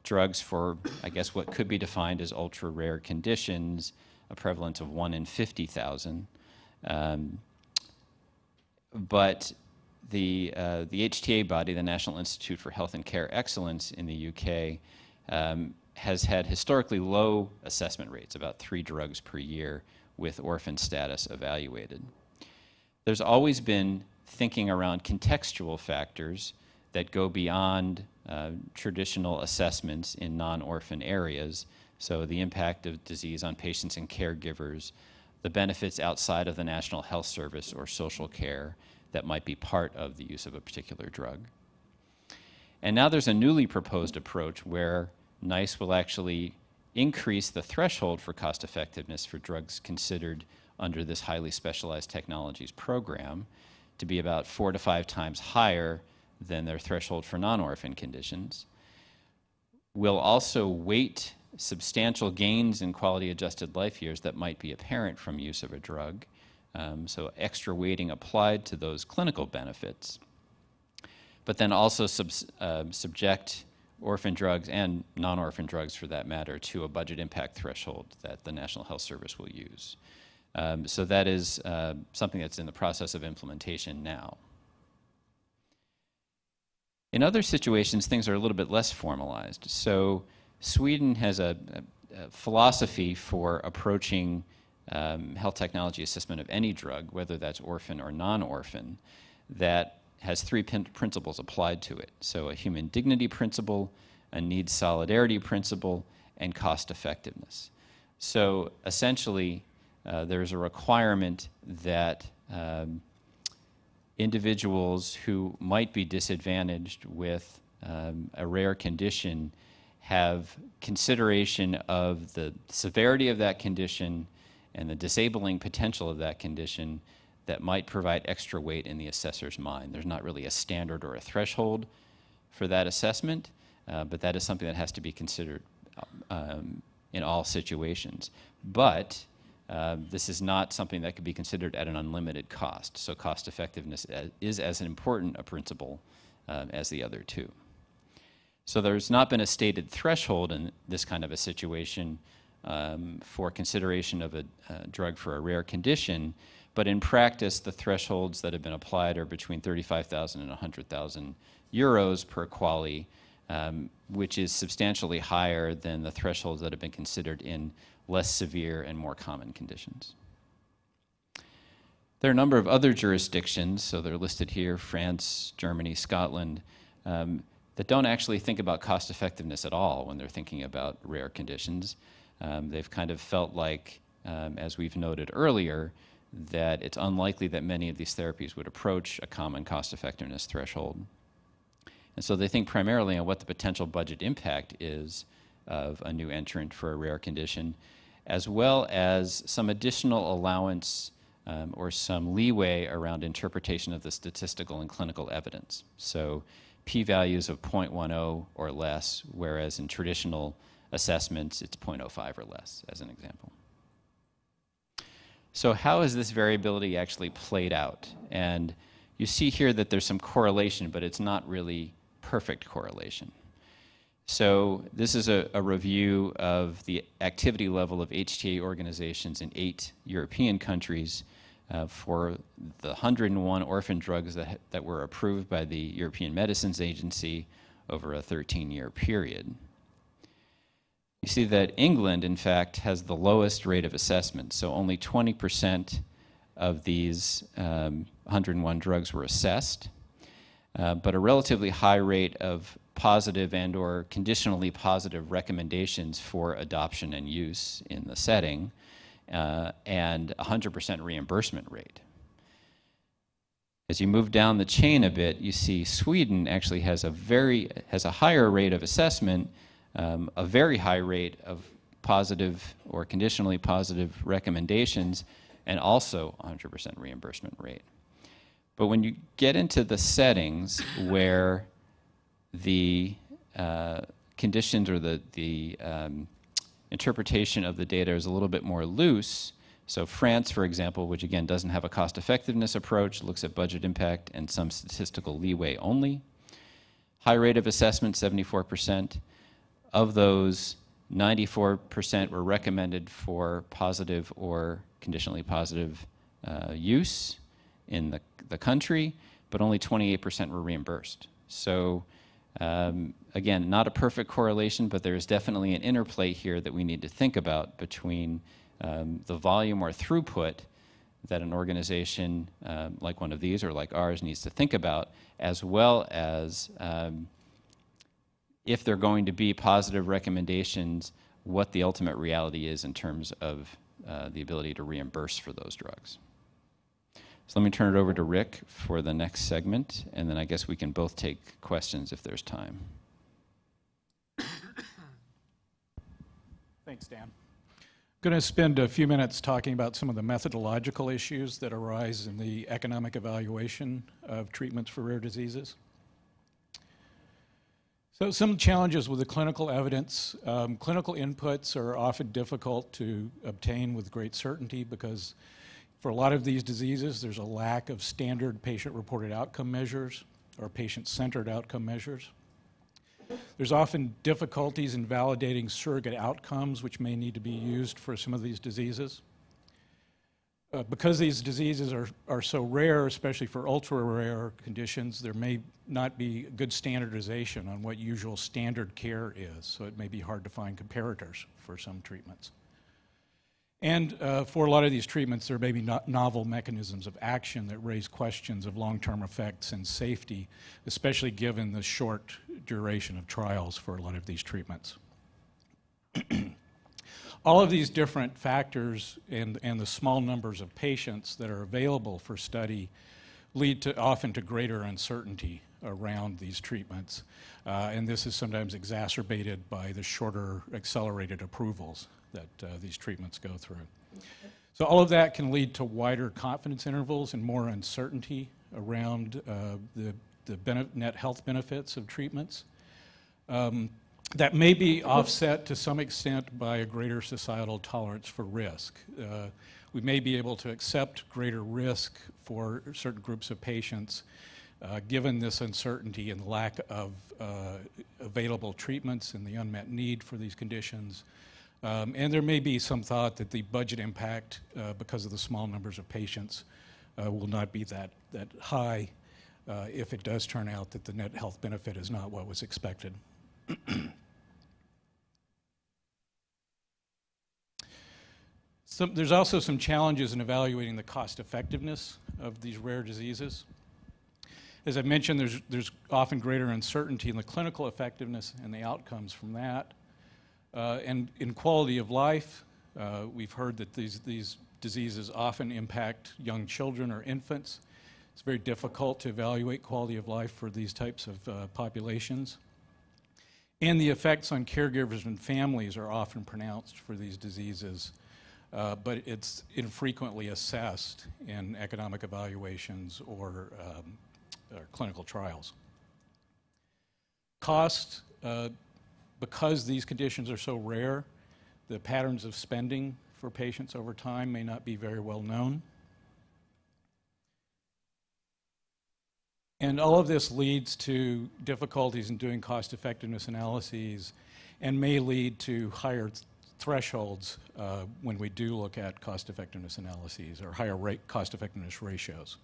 S10: drugs for, I guess, what could be defined as ultra rare conditions, a prevalence of 1 in 50,000. Um, but the, uh, the HTA body, the National Institute for Health and Care Excellence in the UK, um, has had historically low assessment rates, about three drugs per year, with orphan status evaluated. There's always been thinking around contextual factors that go beyond uh, traditional assessments in non-orphan areas so the impact of disease on patients and caregivers, the benefits outside of the National Health Service or social care that might be part of the use of a particular drug. And now there's a newly proposed approach where NICE will actually increase the threshold for cost effectiveness for drugs considered under this highly specialized technologies program to be about four to five times higher than their threshold for non-orphan conditions. We'll also weight substantial gains in quality adjusted life years that might be apparent from use of a drug. Um, so extra weighting applied to those clinical benefits. But then also sub uh, subject orphan drugs and non-orphan drugs for that matter to a budget impact threshold that the National Health Service will use. Um, so that is uh, something that's in the process of implementation now. In other situations, things are a little bit less formalized. So Sweden has a, a, a philosophy for approaching um, health technology assessment of any drug, whether that's orphan or non-orphan, that has three principles applied to it. So a human dignity principle, a needs solidarity principle, and cost effectiveness. So essentially, uh, there's a requirement that um, individuals who might be disadvantaged with um, a rare condition have consideration of the severity of that condition and the disabling potential of that condition that might provide extra weight in the assessor's mind. There's not really a standard or a threshold for that assessment, uh, but that is something that has to be considered um, in all situations. But uh, this is not something that could be considered at an unlimited cost. So cost effectiveness uh, is as important a principle um, as the other two. So there's not been a stated threshold in this kind of a situation um, for consideration of a, drug for a rare condition, but in practice, the thresholds that have been applied are between 35,000 and 100,000 euros per QALY, um, which is substantially higher than the thresholds that have been considered in less severe and more common conditions. There are a number of other jurisdictions, so they're listed here France, Germany, Scotland, um, that don't actually think about cost effectiveness at all when they're thinking about rare conditions. Um, they've kind of felt like, um, as we've noted earlier, that it's unlikely that many of these therapies would approach a common cost effectiveness threshold. And so they think primarily on what the potential budget impact is of a new entrant for a rare condition, as well as some additional allowance um, or some leeway around interpretation of the statistical and clinical evidence. So p-values of 0.10 or less, whereas in traditional assessments it's 0.05 or less, as an example. So how has this variability actually played out? And you see here that there's some correlation, but it's not really perfect correlation. So this is a, a, review of the activity level of HTA organizations in eight European countries uh, for the 101 orphan drugs that, that were approved by the European Medicines Agency over a 13-year period. You see that England, in fact, has the lowest rate of assessment, so only 20% of these um, 101 drugs were assessed, uh, but a relatively high rate of positive and or conditionally positive recommendations for adoption and use in the setting, uh, and 100% reimbursement rate. As you move down the chain a bit, you see Sweden actually has a very has a higher rate of assessment, um, a very high rate of positive or conditionally positive recommendations, and also 100% reimbursement rate. But when you get into the settings where the uh, conditions or the, the um, interpretation of the data is a little bit more loose, so France, for example, which again doesn't have a cost effectiveness approach, looks at budget impact and some statistical leeway only. High rate of assessment, 74%. Of those, 94% were recommended for positive or conditionally positive uh, use in the, the country, but only 28% were reimbursed. So um, again, not a perfect correlation, but there is definitely an interplay here that we need to think about between um, the volume or throughput that an organization um, like one of these or like ours needs to think about, as well as um, if they're going to be positive recommendations, what the ultimate reality is in terms of uh, the ability to reimburse for those drugs. So let me turn it over to Rick for the next segment, and then I guess we can both take questions if there's time.
S11: Thanks, Dan. I'm going to spend a few minutes talking about some of the methodological issues that arise in the economic evaluation of treatments for rare diseases. So some challenges with the clinical evidence. Um, clinical inputs are often difficult to obtain with great certainty because for a lot of these diseases, there's a lack of standard patient-reported outcome measures or patient-centered outcome measures. There's often difficulties in validating surrogate outcomes which may need to be used for some of these diseases. Uh, because these diseases are, are so rare, especially for ultra rare conditions, there may not be good standardization on what usual standard care is, so it may be hard to find comparators for some treatments. And uh, for a lot of these treatments, there may be no novel mechanisms of action that raise questions of long-term effects and safety, especially given the short duration of trials for a lot of these treatments. All of these different factors and, and the small numbers of patients that are available for study lead to often to greater uncertainty around these treatments. Uh, and this is sometimes exacerbated by the shorter accelerated approvals that uh, these treatments go through. So all of that can lead to wider confidence intervals and more uncertainty around uh, the, the net health benefits of treatments. Um, that may be offset to some extent by a greater societal tolerance for risk. Uh, we may be able to accept greater risk for certain groups of patients uh, given this uncertainty and lack of uh, available treatments and the unmet need for these conditions. Um, and there may be some thought that the budget impact, uh, because of the small numbers of patients, uh, will not be that, that high uh, if it does turn out that the net health benefit is not what was expected. There's also some challenges in evaluating the cost effectiveness of these rare diseases. As I mentioned, there's, there's often greater uncertainty in the clinical effectiveness and the outcomes from that. Uh, and in quality of life, uh, we've heard that these, these diseases often impact young children or infants. It's very difficult to evaluate quality of life for these types of uh, populations. And the effects on caregivers and families are often pronounced for these diseases, uh, but it's infrequently assessed in economic evaluations or, um, or clinical trials. Cost, uh, because these conditions are so rare, the patterns of spending for patients over time may not be very well known. And all of this leads to difficulties in doing cost effectiveness analyses and may lead to higher th- thresholds uh, when we do look at cost effectiveness analyses or higher rate cost effectiveness ratios.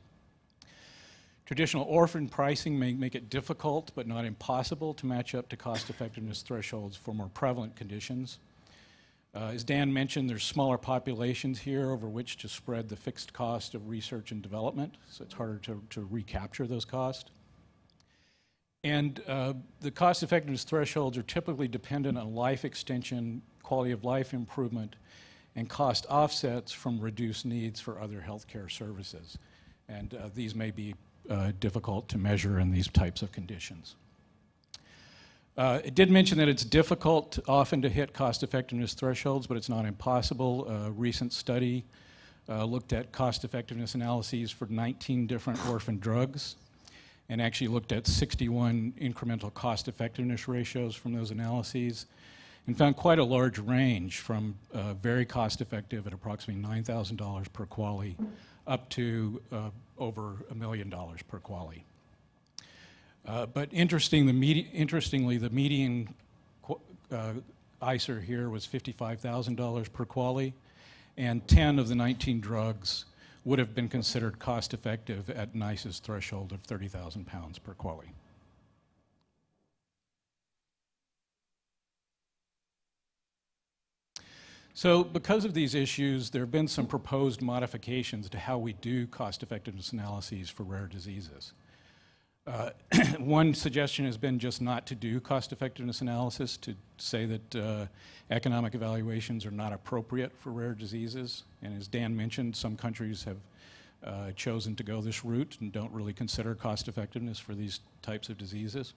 S11: Traditional orphan pricing may make it difficult but not impossible to match up to cost effectiveness thresholds for more prevalent conditions. Uh, as Dan mentioned, there's smaller populations here over which to spread the fixed cost of research and development, so it's harder to, to recapture those costs. And uh, the cost effectiveness thresholds are typically dependent on life extension, quality of life improvement, and cost offsets from reduced needs for other healthcare services. And uh, these may be uh, difficult to measure in these types of conditions. Uh, it did mention that it's difficult often to hit cost effectiveness thresholds, but it's not impossible. A recent study uh, looked at cost effectiveness analyses for 19 different orphan drugs and actually looked at 61 incremental cost effectiveness ratios from those analyses and found quite a large range from uh, very cost effective at approximately $9,000 per QALY up to uh, over a million dollars per QALY. Uh, but interesting, the medi- interestingly, the median qu- uh, ICER here was $55,000 per QALY, and 10 of the 19 drugs would have been considered cost effective at NICE's threshold of 30,000 pounds per QALY. So, because of these issues, there have been some proposed modifications to how we do cost effectiveness analyses for rare diseases. Uh, one suggestion has been just not to do cost effectiveness analysis, to say that uh, economic evaluations are not appropriate for rare diseases. And as Dan mentioned, some countries have uh, chosen to go this route and don't really consider cost effectiveness for these types of diseases.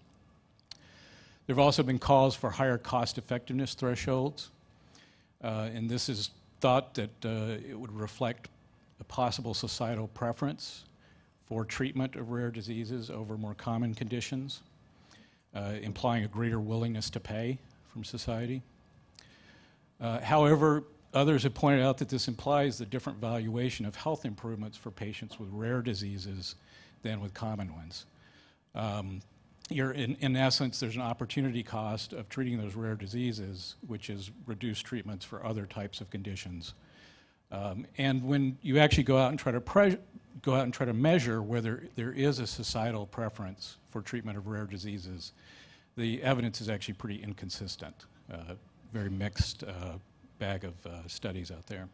S11: There have also been calls for higher cost effectiveness thresholds. Uh, and this is thought that uh, it would reflect a possible societal preference for treatment of rare diseases over more common conditions, uh, implying a greater willingness to pay from society. However, others have pointed out that this implies the different valuation of health improvements for patients with rare diseases than with common ones. Um, you're in, in essence, there's an opportunity cost of treating those rare diseases, which is reduced treatments for other types of conditions. Um, and when you actually go out and try to pre- go out and try to measure whether there is a societal preference for treatment of rare diseases, the evidence is actually pretty inconsistent. Uh, very mixed uh, bag of uh, studies out there.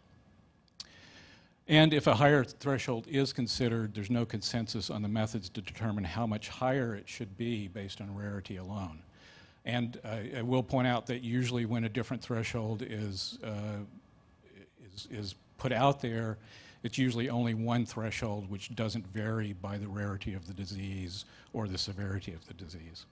S11: And if a higher threshold is considered, there's no consensus on the methods to determine how much higher it should be based on rarity alone. And uh, I will point out that usually when a different threshold is, uh, is, is put out there, it's usually only one threshold which doesn't vary by the rarity of the disease or the severity of the disease.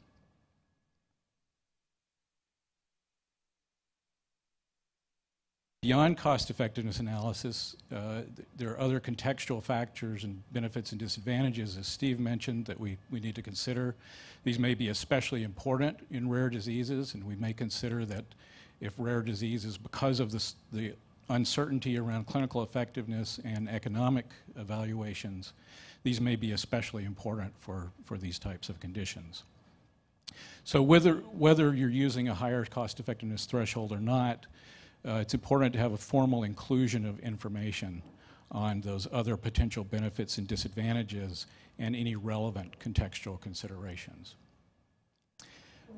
S11: Beyond cost effectiveness analysis, uh, th- there are other contextual factors and benefits and disadvantages, as Steve mentioned, that we, we need to consider. These may be especially important in rare diseases, and we may consider that if rare diseases, because of this, the uncertainty around clinical effectiveness and economic evaluations, these may be especially important for, for these types of conditions. So whether, whether you're using a higher cost effectiveness threshold or not, uh, it's important to have a formal inclusion of information on those other potential benefits and disadvantages and any relevant contextual considerations.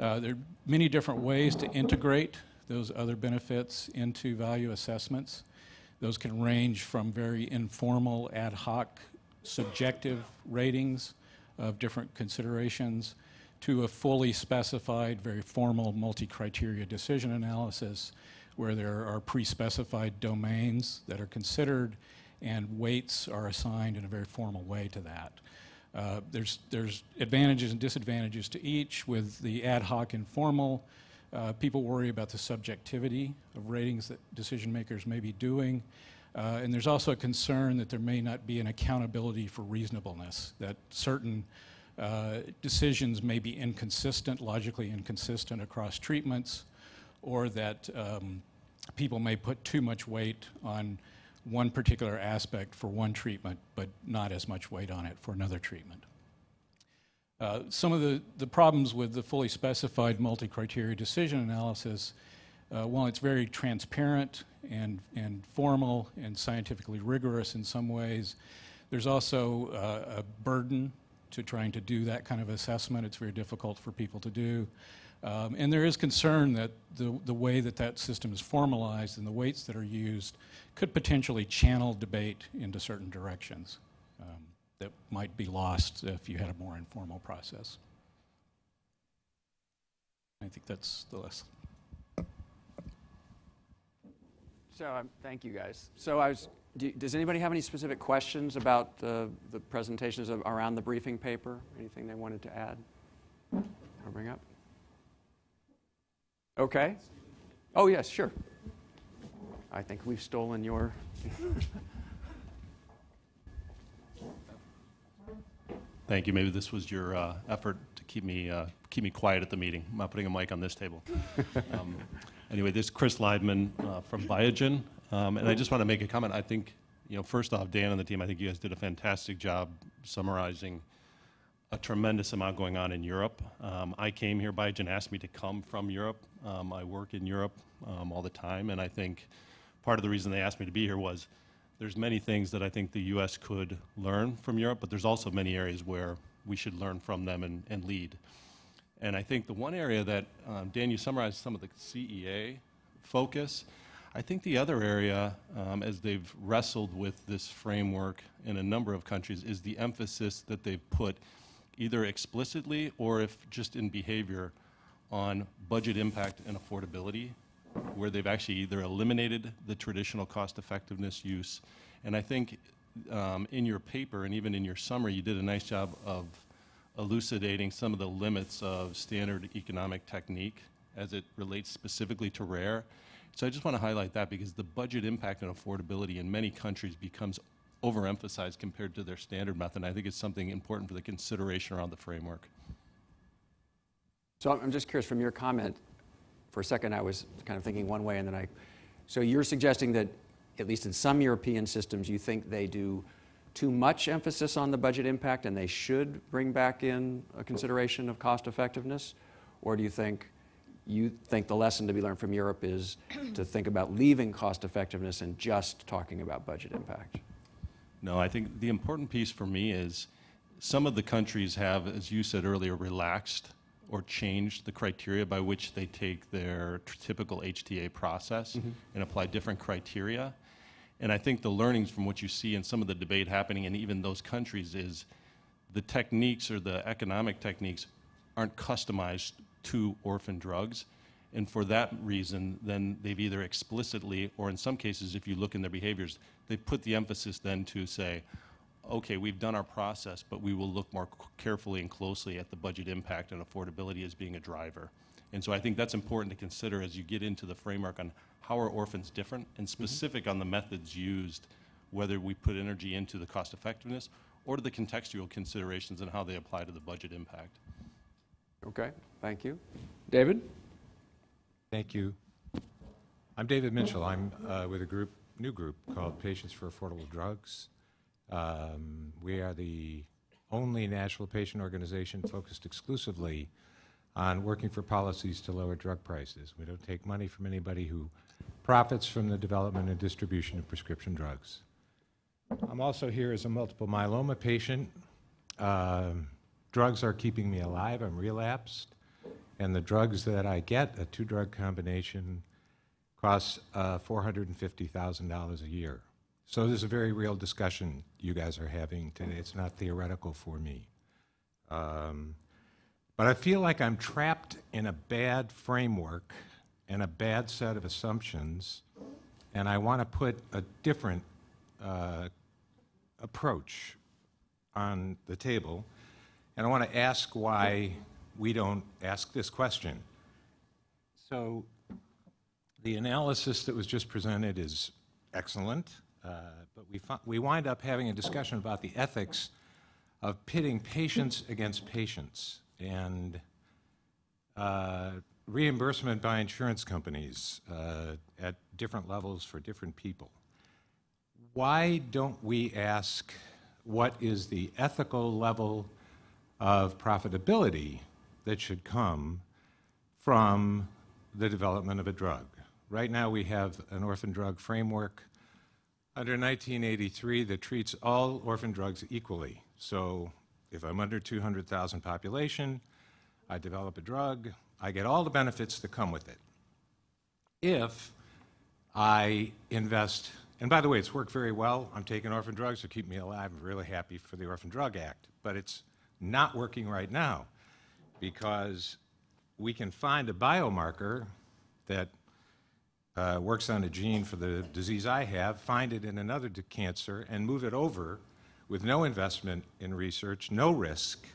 S11: Uh, there are many different ways to integrate those other benefits into value assessments. Those can range from very informal, ad hoc, subjective ratings of different considerations to a fully specified, very formal multi-criteria decision analysis where there are pre-specified domains that are considered and weights are assigned in a very formal way to that. Uh, there's, there's advantages and disadvantages to each. With the ad hoc informal, uh, people worry about the subjectivity of ratings that decision makers may be doing. Uh, and there's also a concern that there may not be an accountability for reasonableness, that certain uh, decisions may be inconsistent, logically inconsistent across treatments, or that um, people may put too much weight on one particular aspect for one treatment, but not as much weight on it for another treatment. Uh, some of the, the problems with the fully specified multi-criteria decision analysis, uh, while it's very transparent and, and formal and scientifically rigorous in some ways, there's also uh, a burden to trying to do that kind of assessment. It's very difficult for people to do. Um, and there is concern that the, the way that that system is formalized and the weights that are used could potentially channel debate into certain directions um, that might be lost if you had a more informal process. I think that's the list.
S1: So, um, thank you, guys. So I was, do, does anybody have any specific questions about the, the presentations of, around the briefing paper? Anything they wanted to add or bring up? Okay. Oh, yes, sure. I think we've stolen your.
S12: Thank you. Maybe this was your uh, effort to keep me, uh, keep me quiet at the meeting. I'm not putting a mic on this table. Um, Anyway, this is Chris Leidman uh, from Biogen, um, and I just want to make a comment. I think, you know, first off, Dan and the team, I think you guys did a fantastic job summarizing a tremendous amount going on in Europe. Um, I came here, Biogen asked me to come from Europe. Um, I work in Europe um, all the time, and I think part of the reason they asked me to be here was there's many things that I think the U.S. could learn from Europe, but there's also many areas where we should learn from them and, and lead. And I think the one area that, um, Dan, you summarized some of the CEA focus. I think the other area, um, as they've wrestled with this framework in a number of countries, is the emphasis that they've put either explicitly or if just in behavior on budget impact and affordability, where they've actually either eliminated the traditional cost effectiveness use. And I think um, in your paper and even in your summary, you did a nice job of elucidating some of the limits of standard economic technique as it relates specifically to rare. So I just want to highlight that because the budget impact and affordability in many countries becomes overemphasized compared to their standard method. And I think it's something important for the consideration around the framework.
S1: So I'm just curious from your comment, for a second I was kind of thinking one way and then I, so you're suggesting that at least in some European systems, you think they do too much emphasis on the budget impact and they should bring back in a consideration of cost effectiveness? Or do you think, you think the lesson to be learned from Europe is to think about leaving cost effectiveness and just talking about budget impact?
S12: No, I think the important piece for me is some of the countries have, as you said earlier, relaxed or changed the criteria by which they take their typical HTA process mm-hmm. and apply different criteria. And I think the learnings from what you see in some of the debate happening in even those countries is the techniques or the economic techniques aren't customized to orphan drugs. And for that reason, then they've either explicitly, or in some cases, if you look in their behaviors, they've put the emphasis then to say, okay, we've done our process, but we will look more carefully and closely at the budget impact and affordability as being a driver. And so I think that's important to consider as you get into the framework on how are orphans different and mm-hmm. specific on the methods used, whether we put energy into the cost effectiveness or to the contextual considerations and how they apply to the budget impact.
S1: Okay, thank you. David?
S13: Thank you. I'm David Mitchell. I'm uh, with a group, new group called Patients for Affordable Drugs. Um, we are the only national patient organization focused exclusively on working for policies to lower drug prices. We don't take money from anybody who profits from the development and distribution of prescription drugs. I'm also here as a multiple myeloma patient. Um, drugs are keeping me alive. I'm relapsed. And the drugs that I get, a two drug combination, costs uh, $450,000 a year. So there's a very real discussion you guys are having today. It's not theoretical for me. Um, but I feel like I'm trapped in a bad framework and a bad set of assumptions, and I want to put a different uh, approach on the table. And I want to ask why we don't ask this question. So, the analysis that was just presented is excellent, uh, but we, we wind up having a discussion about the ethics of pitting patients against patients and uh, reimbursement by insurance companies uh, at different levels for different people. Why don't we ask what is the ethical level of profitability that should come from the development of a drug? Right now, we have an orphan drug framework under 1983 that treats all orphan drugs equally. So if I'm under 200,000 population, I develop a drug, I get all the benefits that come with it. If I invest, and by the way, it's worked very well. I'm taking orphan drugs to keep me alive. I'm really happy for the Orphan Drug Act, but it's not working right now because we can find a biomarker that uh, works on a gene for the disease I have, find it in another cancer, and move it over with no investment in research, no risk,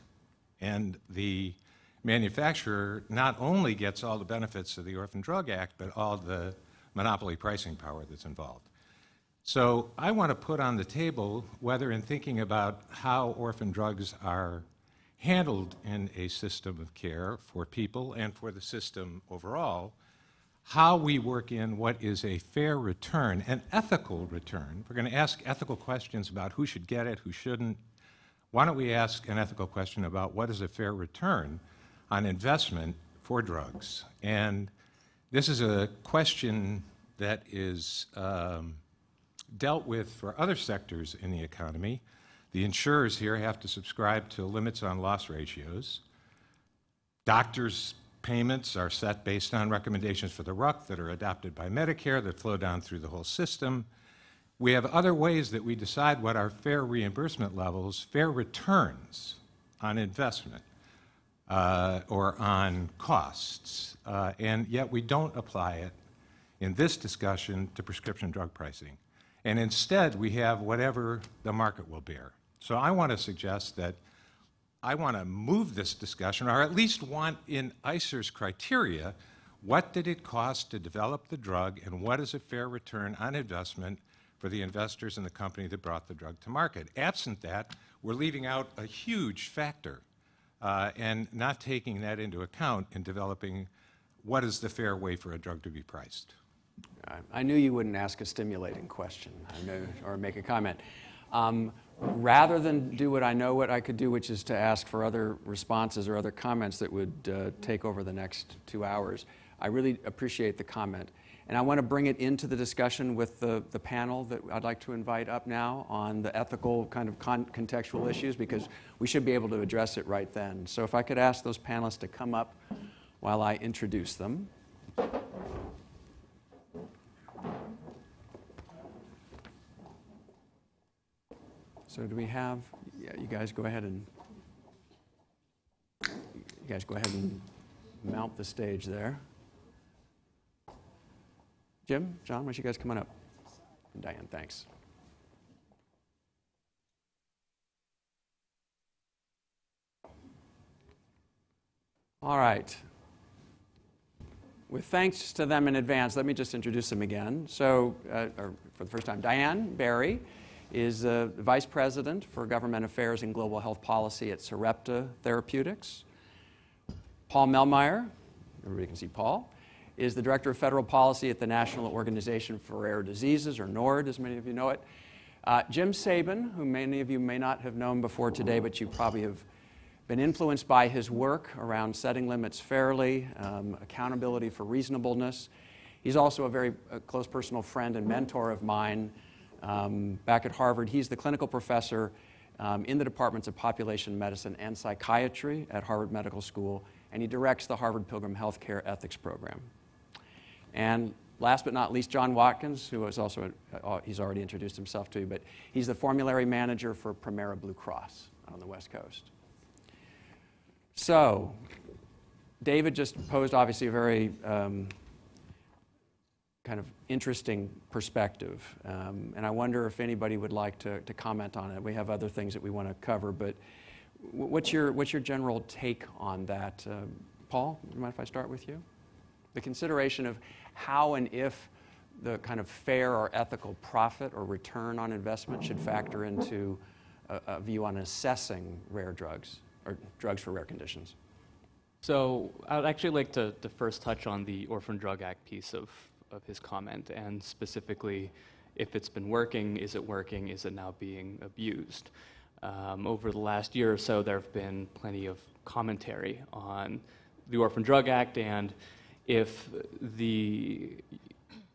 S13: and the manufacturer not only gets all the benefits of the Orphan Drug Act, but all the monopoly pricing power that's involved. So I want to put on the table whether, in thinking about how orphan drugs are handled in a system of care for people and for the system overall, how we work in what is a fair return, an ethical return. We're going to ask ethical questions about who should get it, who shouldn't. Why don't we ask an ethical question about what is a fair return on investment for drugs? And this is a question that is um, dealt with for other sectors in the economy. The insurers here have to subscribe to limits on loss ratios. Doctors' payments are set based on recommendations for the RUC that are adopted by Medicare that flow down through the whole system. We have other ways that we decide what are fair reimbursement levels, fair returns on investment uh, or on costs, uh, and yet we don't apply it in this discussion to prescription drug pricing. And instead, we have whatever the market will bear. So I want to suggest that I want to move this discussion, or at least want in ICER's criteria, what did it cost to develop the drug, and what is a fair return on investment for the investors in the company that brought the drug to market? Absent that, we're leaving out a huge factor uh, and not taking that into account in developing what is the fair way for a drug to be priced.
S1: I- knew you wouldn't ask a stimulating question knew, or make a comment. Um, rather than do what I know what I could do, which is to ask for other responses or other comments that would uh, take over the next two hours, I really appreciate the comment. And I want to bring it into the discussion with the, the panel that I'd like to invite up now on the ethical kind of con- contextual issues because we should be able to address it right then. So if I could ask those panelists to come up while I introduce them. So do we have, yeah, you guys go ahead and, you guys go ahead and mount the stage there. Jim, John, why don't you guys come on up? And Diane, thanks. All right. With thanks to them in advance, let me just introduce them again. So, uh, or for the first time, Diane Barry is uh, Vice President for Government Affairs and Global Health Policy at Sarepta Therapeutics. Paul Melmeyer, everybody can see Paul, is the Director of Federal Policy at the National Organization for Rare Diseases, or NORD, as many of you know it. Uh, Jim Sabin, who many of you may not have known before today, but you probably have been influenced by his work around setting limits fairly, um, accountability for reasonableness. He's also a very uh, close personal friend and mentor of mine um, back at Harvard. He's the clinical professor um, in the departments of population medicine and psychiatry at Harvard Medical School, and he directs the Harvard Pilgrim Healthcare Ethics Program. And last but not least, John Watkins, who is also, uh, he's already introduced himself to but he's the formulary manager for Premera Blue Cross on the West Coast. So, David just posed obviously a very um, kind of interesting perspective. Um, and I wonder if anybody would like to, to comment on it. We have other things that we want to cover, but what's your, what's your general take on that? Uh, Paul, you mind if I start with you? The consideration of how and if the kind of fair or ethical profit or return on investment should factor into a, a view on assessing rare drugs or drugs for rare conditions.
S14: So I'd actually like to, to first touch on the Orphan Drug Act piece of, of his comment, and specifically, if it's been working, is it working, is it now being abused? Um, over the last year or so, there have been plenty of commentary on the Orphan Drug Act and if the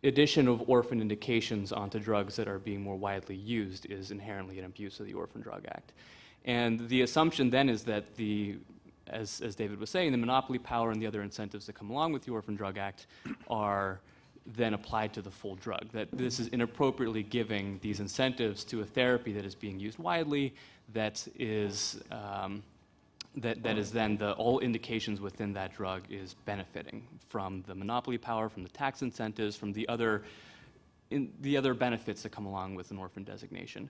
S14: addition of orphan indications onto drugs that are being more widely used is inherently an abuse of the Orphan Drug Act. And the assumption then is that the, as, as David was saying, the monopoly power and the other incentives that come along with the Orphan Drug Act are then applied to the full drug. That this is inappropriately giving these incentives to a therapy that is being used widely, that is um, that, that is then the all indications within that drug is benefiting from the monopoly power, from the tax incentives, from the other in the other benefits that come along with an orphan designation.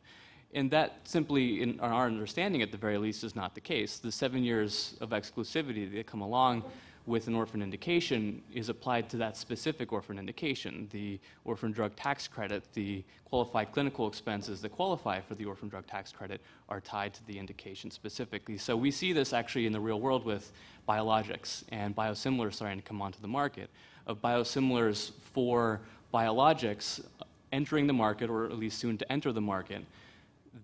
S14: And that simply, in our understanding at the very least, is not the case. The seven years of exclusivity that come along with an orphan indication is applied to that specific orphan indication. The orphan drug tax credit, the qualified clinical expenses that qualify for the orphan drug tax credit are tied to the indication specifically. So we see this actually in the real world with biologics and biosimilars starting to come onto the market. Of biosimilars for biologics entering the market, or at least soon to enter the market,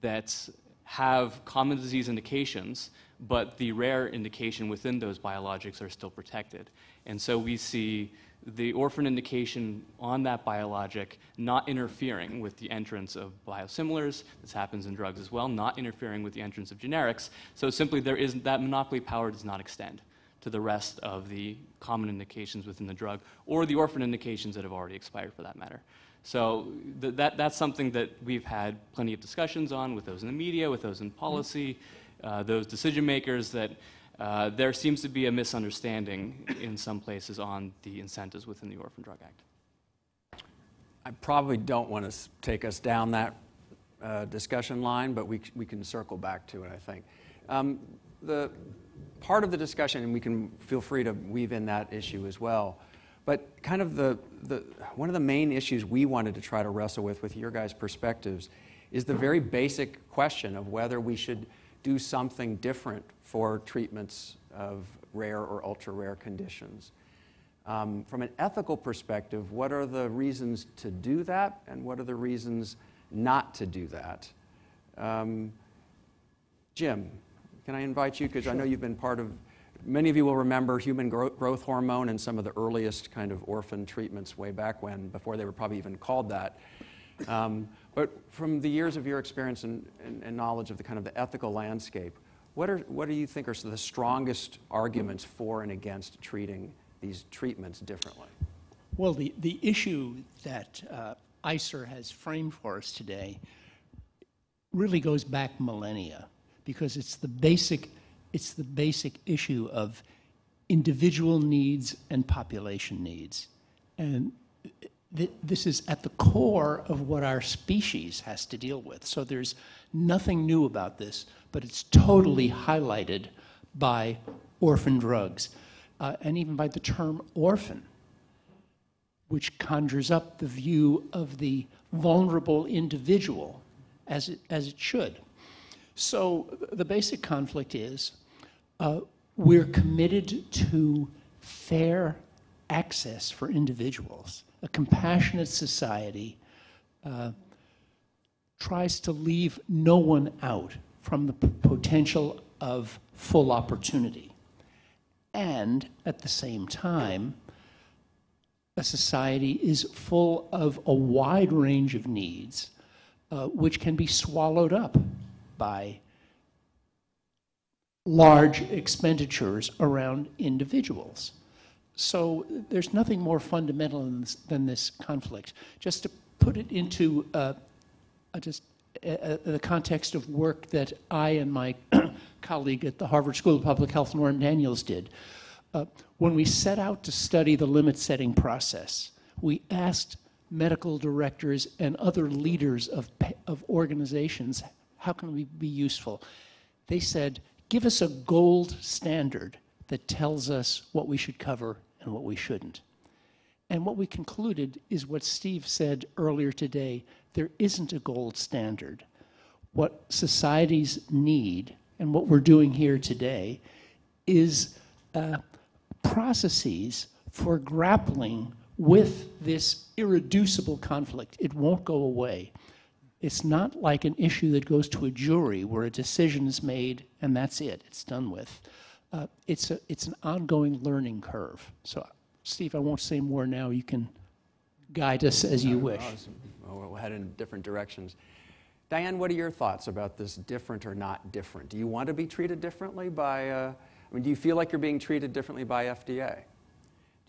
S14: that have common disease indications, but the rare indication within those biologics are still protected. And so we see the orphan indication on that biologic not interfering with the entrance of biosimilars. This happens in drugs as well, not interfering with the entrance of generics. So simply there is that monopoly power does not extend to the rest of the common indications within the drug or the orphan indications that have already expired for that matter. So th- that, that's something that we've had plenty of discussions on with those in the media, with those in policy, uh, those decision makers, that uh, there seems to be a misunderstanding in some places on the incentives within the Orphan Drug Act.
S1: I probably don't want to take us down that uh, discussion line, but we, we can circle back to it, I think. Um, the part of the discussion, and we can feel free to weave in that issue as well, but kind of the, the, one of the main issues we wanted to try to wrestle with, with your guys' perspectives, is the very basic question of whether we should do something different for treatments of rare or ultra rare conditions. Um, from an ethical perspective, what are the reasons to do that, and what are the reasons not to do that? Um, Jim, can I invite you? Because I know you've been part of Many of you will remember human growth hormone and some of the earliest kind of orphan treatments way back when, before they were probably even called that. Um, but from the years of your experience and, and, and, knowledge of the kind of the ethical landscape, what, are, what do you think are the strongest arguments for and against treating these treatments differently?
S15: Well, the, the issue that uh, ICER has framed for us today really goes back millennia because it's the basic it's the basic issue of individual needs and population needs. And th- this is at the core of what our species has to deal with. So there's nothing new about this, but it's totally highlighted by orphan drugs uh, and even by the term orphan, which conjures up the view of the vulnerable individual as it, as it should. So the basic conflict is uh, we're committed to fair access for individuals. A compassionate society uh, tries to leave no one out from the potential of full opportunity. And at the same time, a society is full of a wide range of needs uh, which can be swallowed up by large expenditures around individuals. So there's nothing more fundamental than this, than this conflict. Just to put it into uh, just the context of work that I and my colleague at the Harvard School of Public Health, Norm Daniels, did. Uh, when we set out to study the limit setting process, we asked medical directors and other leaders of, of organizations, how can we be useful? They said, give us a gold standard that tells us what we should cover and what we shouldn't. And what we concluded is what Steve said earlier today there isn't a gold standard. What societies need, and what we're doing here today, is uh, processes for grappling with this irreducible conflict. It won't go away. It's not like an issue that goes to a jury where a decision is made and that's it, it's done with. Uh, it's, a, it's an ongoing learning curve. So, Steve, I won't say more now. You can guide us as you wish.
S1: Well, we'll head in different directions. Diane, what are your thoughts about this different or not different? Do you want to be treated differently by, uh, I mean, do you feel like you're being treated differently by FDA?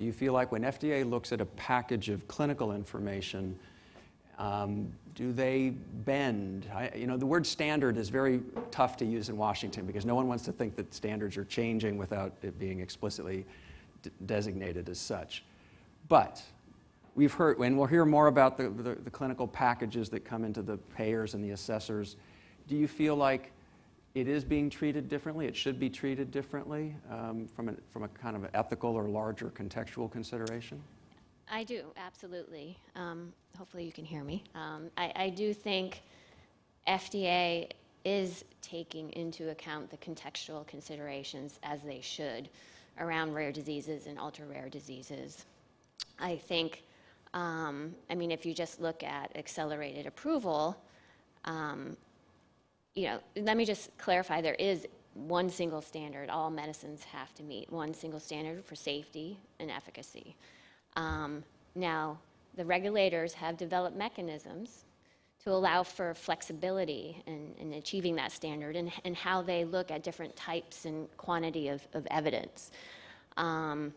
S1: Do you feel like when FDA looks at a package of clinical information, um, do they bend? I, you know, the word standard is very tough to use in Washington because no one wants to think that standards are changing without it being explicitly designated as such. But we've heard, and we'll hear more about the, the, the clinical packages that come into the payers and the assessors. Do you feel like it is being treated differently? It should be treated differently um, from, a, from a kind of ethical or larger contextual consideration?
S16: I do, absolutely. Um, hopefully, you can hear me. Um, I, I do think FDA is taking into account the contextual considerations as they should around rare diseases and ultra rare diseases. I think, um, I mean, if you just look at accelerated approval, um, you know, let me just clarify there is one single standard all medicines have to meet, one single standard for safety and efficacy. Um, now, the regulators have developed mechanisms to allow for flexibility in, in achieving that standard and, and, how they look at different types and quantity of, of evidence. Um,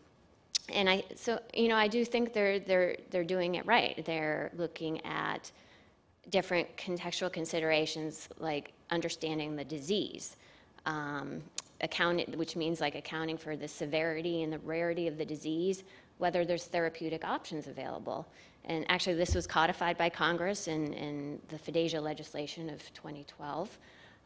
S16: and I, so, you know, I do think they're, they're, they're doing it right. They're looking at different contextual considerations like understanding the disease, um, which means like accounting for the severity and the rarity of the disease, whether there's therapeutic options available. And actually, this was codified by Congress in, in the FDASIA legislation of 2012,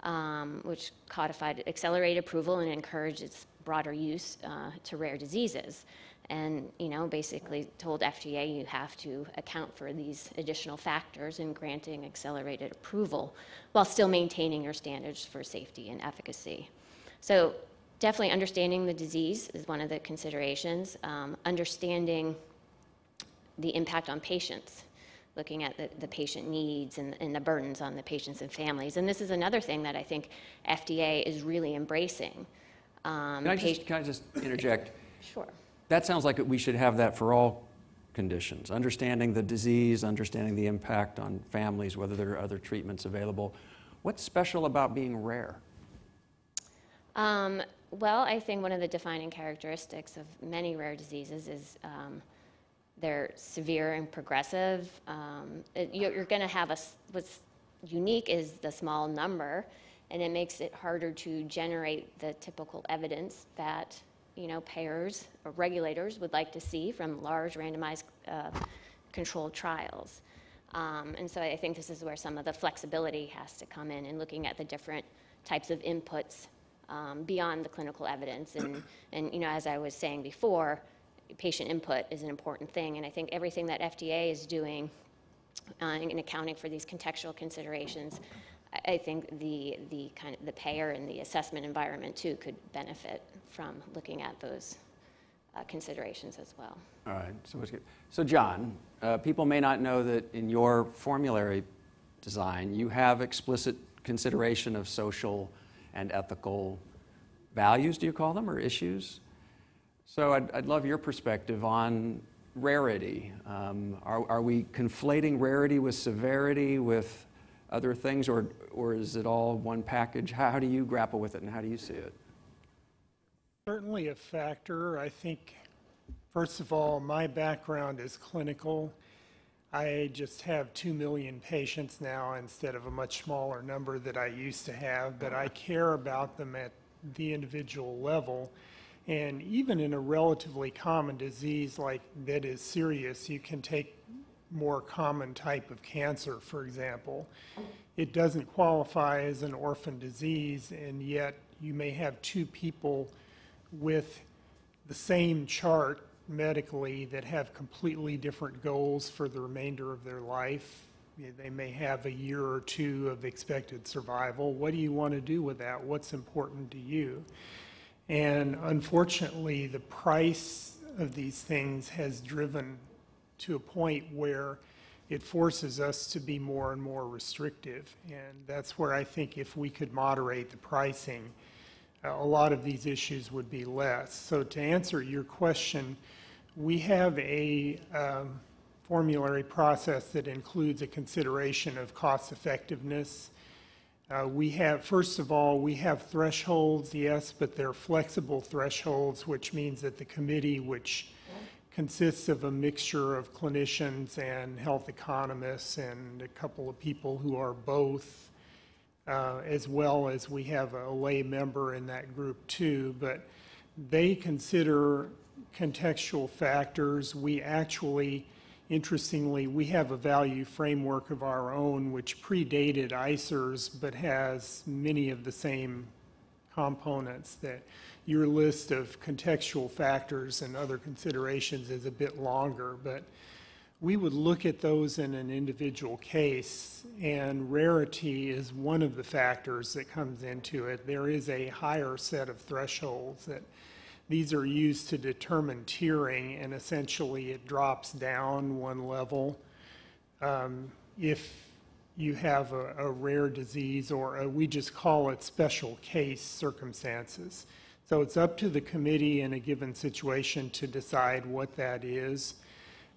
S16: um, which codified accelerated approval and encouraged its broader use uh, to rare diseases. And, you know, basically told FDA you have to account for these additional factors in granting accelerated approval while still maintaining your standards for safety and efficacy. So definitely understanding the disease is one of the considerations. Um, understanding the impact on patients, looking at the, the patient needs and, and, the burdens on the patients and families. And this is another thing that I think FDA is really embracing.
S1: Um, can, I just, can I just interject?
S16: sure.
S1: That sounds like we should have that for all conditions. Understanding the disease, understanding the impact on families, whether there are other treatments available. What's special about being rare?
S16: Um, well, I think one of the defining characteristics of many rare diseases is um, they're severe and progressive. Um, it, you're, you're going to have a, what's unique is the small number, and it makes it harder to generate the typical evidence that you know payers or regulators would like to see from large randomized uh, controlled trials. Um, and so I think this is where some of the flexibility has to come in in looking at the different types of inputs um, beyond the clinical evidence. And, and, you know, as I was saying before, patient input is an important thing. And I think everything that FDA is doing uh, in accounting for these contextual considerations, I, I think the, the kind of the payer and the assessment environment too could benefit from looking at those uh, considerations as well.
S1: All right, so? So John, uh, people may not know that in your formulary design, you have explicit consideration of social and ethical values, do you call them, or issues? So I'd, I'd love your perspective on rarity. Um, are, are we conflating rarity with severity, with other things, or, or is it all one package? How, how do you grapple with it, and how do you see it?
S2: Certainly a factor. I think, first of all, my background is clinical. I just have 2 million patients now instead of a much smaller number that I used to have, but I care about them at the individual level. And even in a relatively common disease like that is serious, you can take more common type of cancer, for example. It doesn't qualify as an orphan disease, and yet you may have two people with the same chart medically that have completely different goals for the remainder of their life. They may have a year or two of expected survival. What do you want to do with that? What's important to you? And unfortunately, the price of these things has driven to a point where it forces us to be more and more restrictive. And that's where I think if we could moderate the pricing, a lot of these issues would be less. So to answer your question, we have a um, formulary process that includes a consideration of cost effectiveness. Uh, we have, first of all, we have thresholds, yes, but they're flexible thresholds, which means that the committee, which consists of a mixture of clinicians and health economists and a couple of people who are both, uh, as well as we have a lay member in that group too. But they consider contextual factors. We actually, interestingly, we have a value framework of our own which predated ICER's but has many of the same components that your list of contextual factors and other considerations is a bit longer, but we would look at those in an individual case, and rarity is one of the factors that comes into it. There is a higher set of thresholds that these are used to determine tiering, and essentially it drops down one level. Um, if you have a, a rare disease, or a, we just call it special case circumstances. So it's up to the committee in a given situation to decide what that is.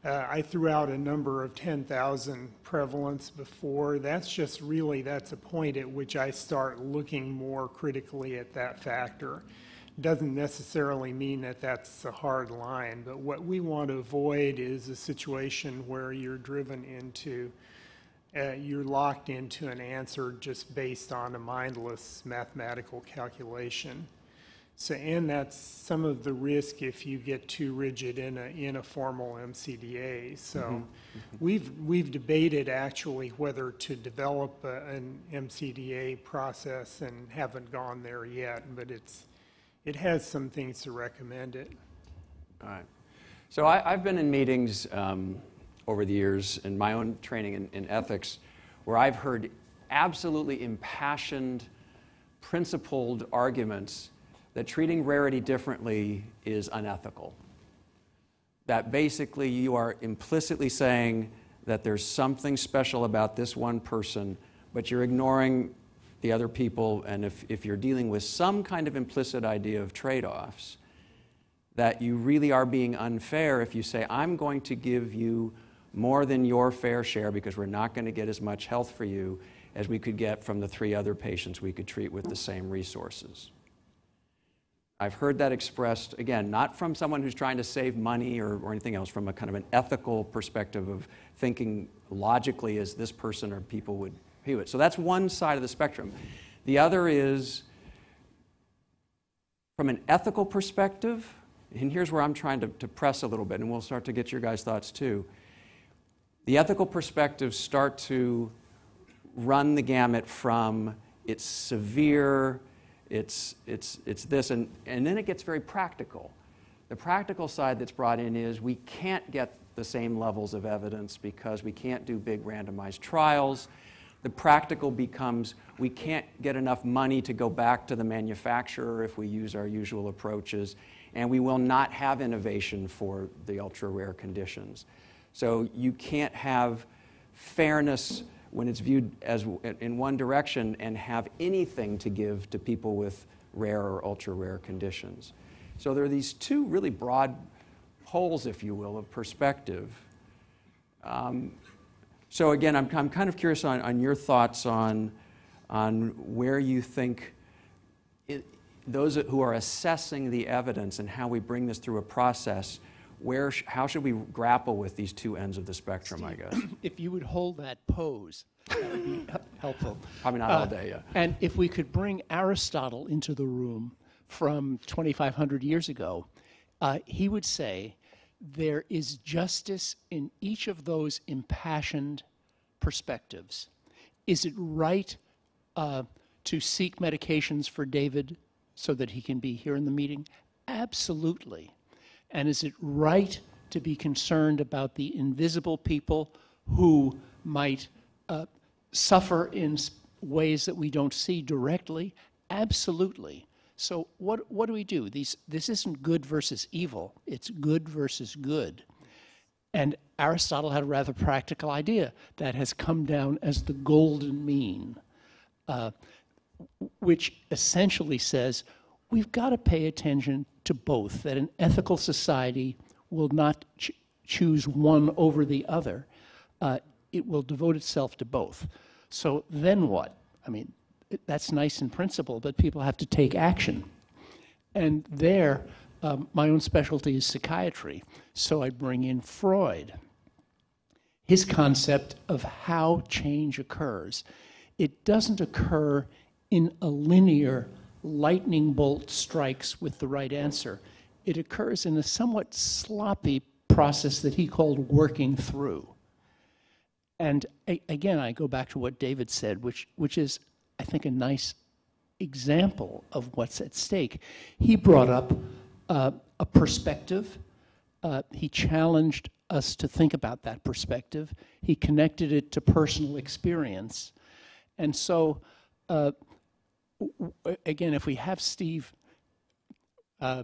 S2: Uh, I threw out a number of 10,000 prevalence before. That's just really, that's a point at which I start looking more critically at that factor. Doesn't necessarily mean that that's a hard line, but what we want to avoid is a situation where you're driven into, uh, you're locked into an answer just based on a mindless mathematical calculation. So, and that's some of the risk if you get too rigid in a, in a formal MCDA. So
S1: Mhm,
S2: we've, we've debated actually whether to develop a- an MCDA process and haven't gone there yet, but it's, it has some things to recommend it.
S1: All right. So I, I've been in meetings um, over the years in my own training in, in ethics where I've heard absolutely impassioned, principled arguments that treating rarity differently is unethical. That basically you are implicitly saying that there's something special about this one person, but you're ignoring the other people. And if, if you're dealing with some kind of implicit idea of trade offs, that you really are being unfair if you say, I'm going to give you more than your fair share because we're not going to get as much health for you as we could get from the three other patients we could treat with the same resources. I've heard that expressed, again, not from someone who's trying to save money or, or anything else, from a kind of an ethical perspective of thinking logically as this person or people would view it. So that's one side of the spectrum. The other is from an ethical perspective, and here's where I'm trying to, to press a little bit, and we'll start to get your guys' thoughts too. the ethical perspectives start to run the gamut from it's severe, it's, it's, it's this, and, and then it gets very practical. The practical side that's brought in is we can't get the same levels of evidence because we can't do big randomized trials. The practical becomes we can't get enough money to go back to the manufacturer if we use our usual approaches, and we will not have innovation for the ultra rare conditions. So you can't have fairness when it's viewed as in one direction and have anything to give to people with rare or ultra rare conditions. So there are these two really broad poles, if you will, of perspective. Um, so again, I'm, I'm kind of curious on, on your thoughts on, on where you think it, those who are assessing the evidence and how we bring this through a process, where, sh- how should we grapple with these two ends of the spectrum, I guess?
S15: If you would hold that pose, that would be helpful.
S1: Probably not all
S15: Uh,
S1: day, yeah.
S15: And if we could bring Aristotle into the room from 2,500 years ago, uh, he would say there is justice in each of those impassioned perspectives. Is it right uh, to seek medications for David so that he can be here in the meeting? Absolutely. And is it right to be concerned about the invisible people who might uh, suffer in ways that we don't see directly? Absolutely. So what what do we do? These this isn't good versus evil. It's good versus good. And Aristotle had a rather practical idea that has come down as the golden mean, uh, which essentially says we've got to pay attention to both, that an ethical society will not ch- choose one over the other. Uh, it will devote itself to both. So then what? I mean, that's nice in principle, but people have to take action. And there, um, my own specialty is psychiatry, so I bring in Freud. His concept of how change occurs. It doesn't occur in a linear lightning bolt strikes with the right answer. It occurs in a somewhat sloppy process that he called working through. And a- again, I go back to what David said, which, which is, I think, a nice example of what's at stake. He brought up uh, a perspective. Uh, he challenged us to think about that perspective. He connected it to personal experience. And so, uh, again, if we have Steve uh,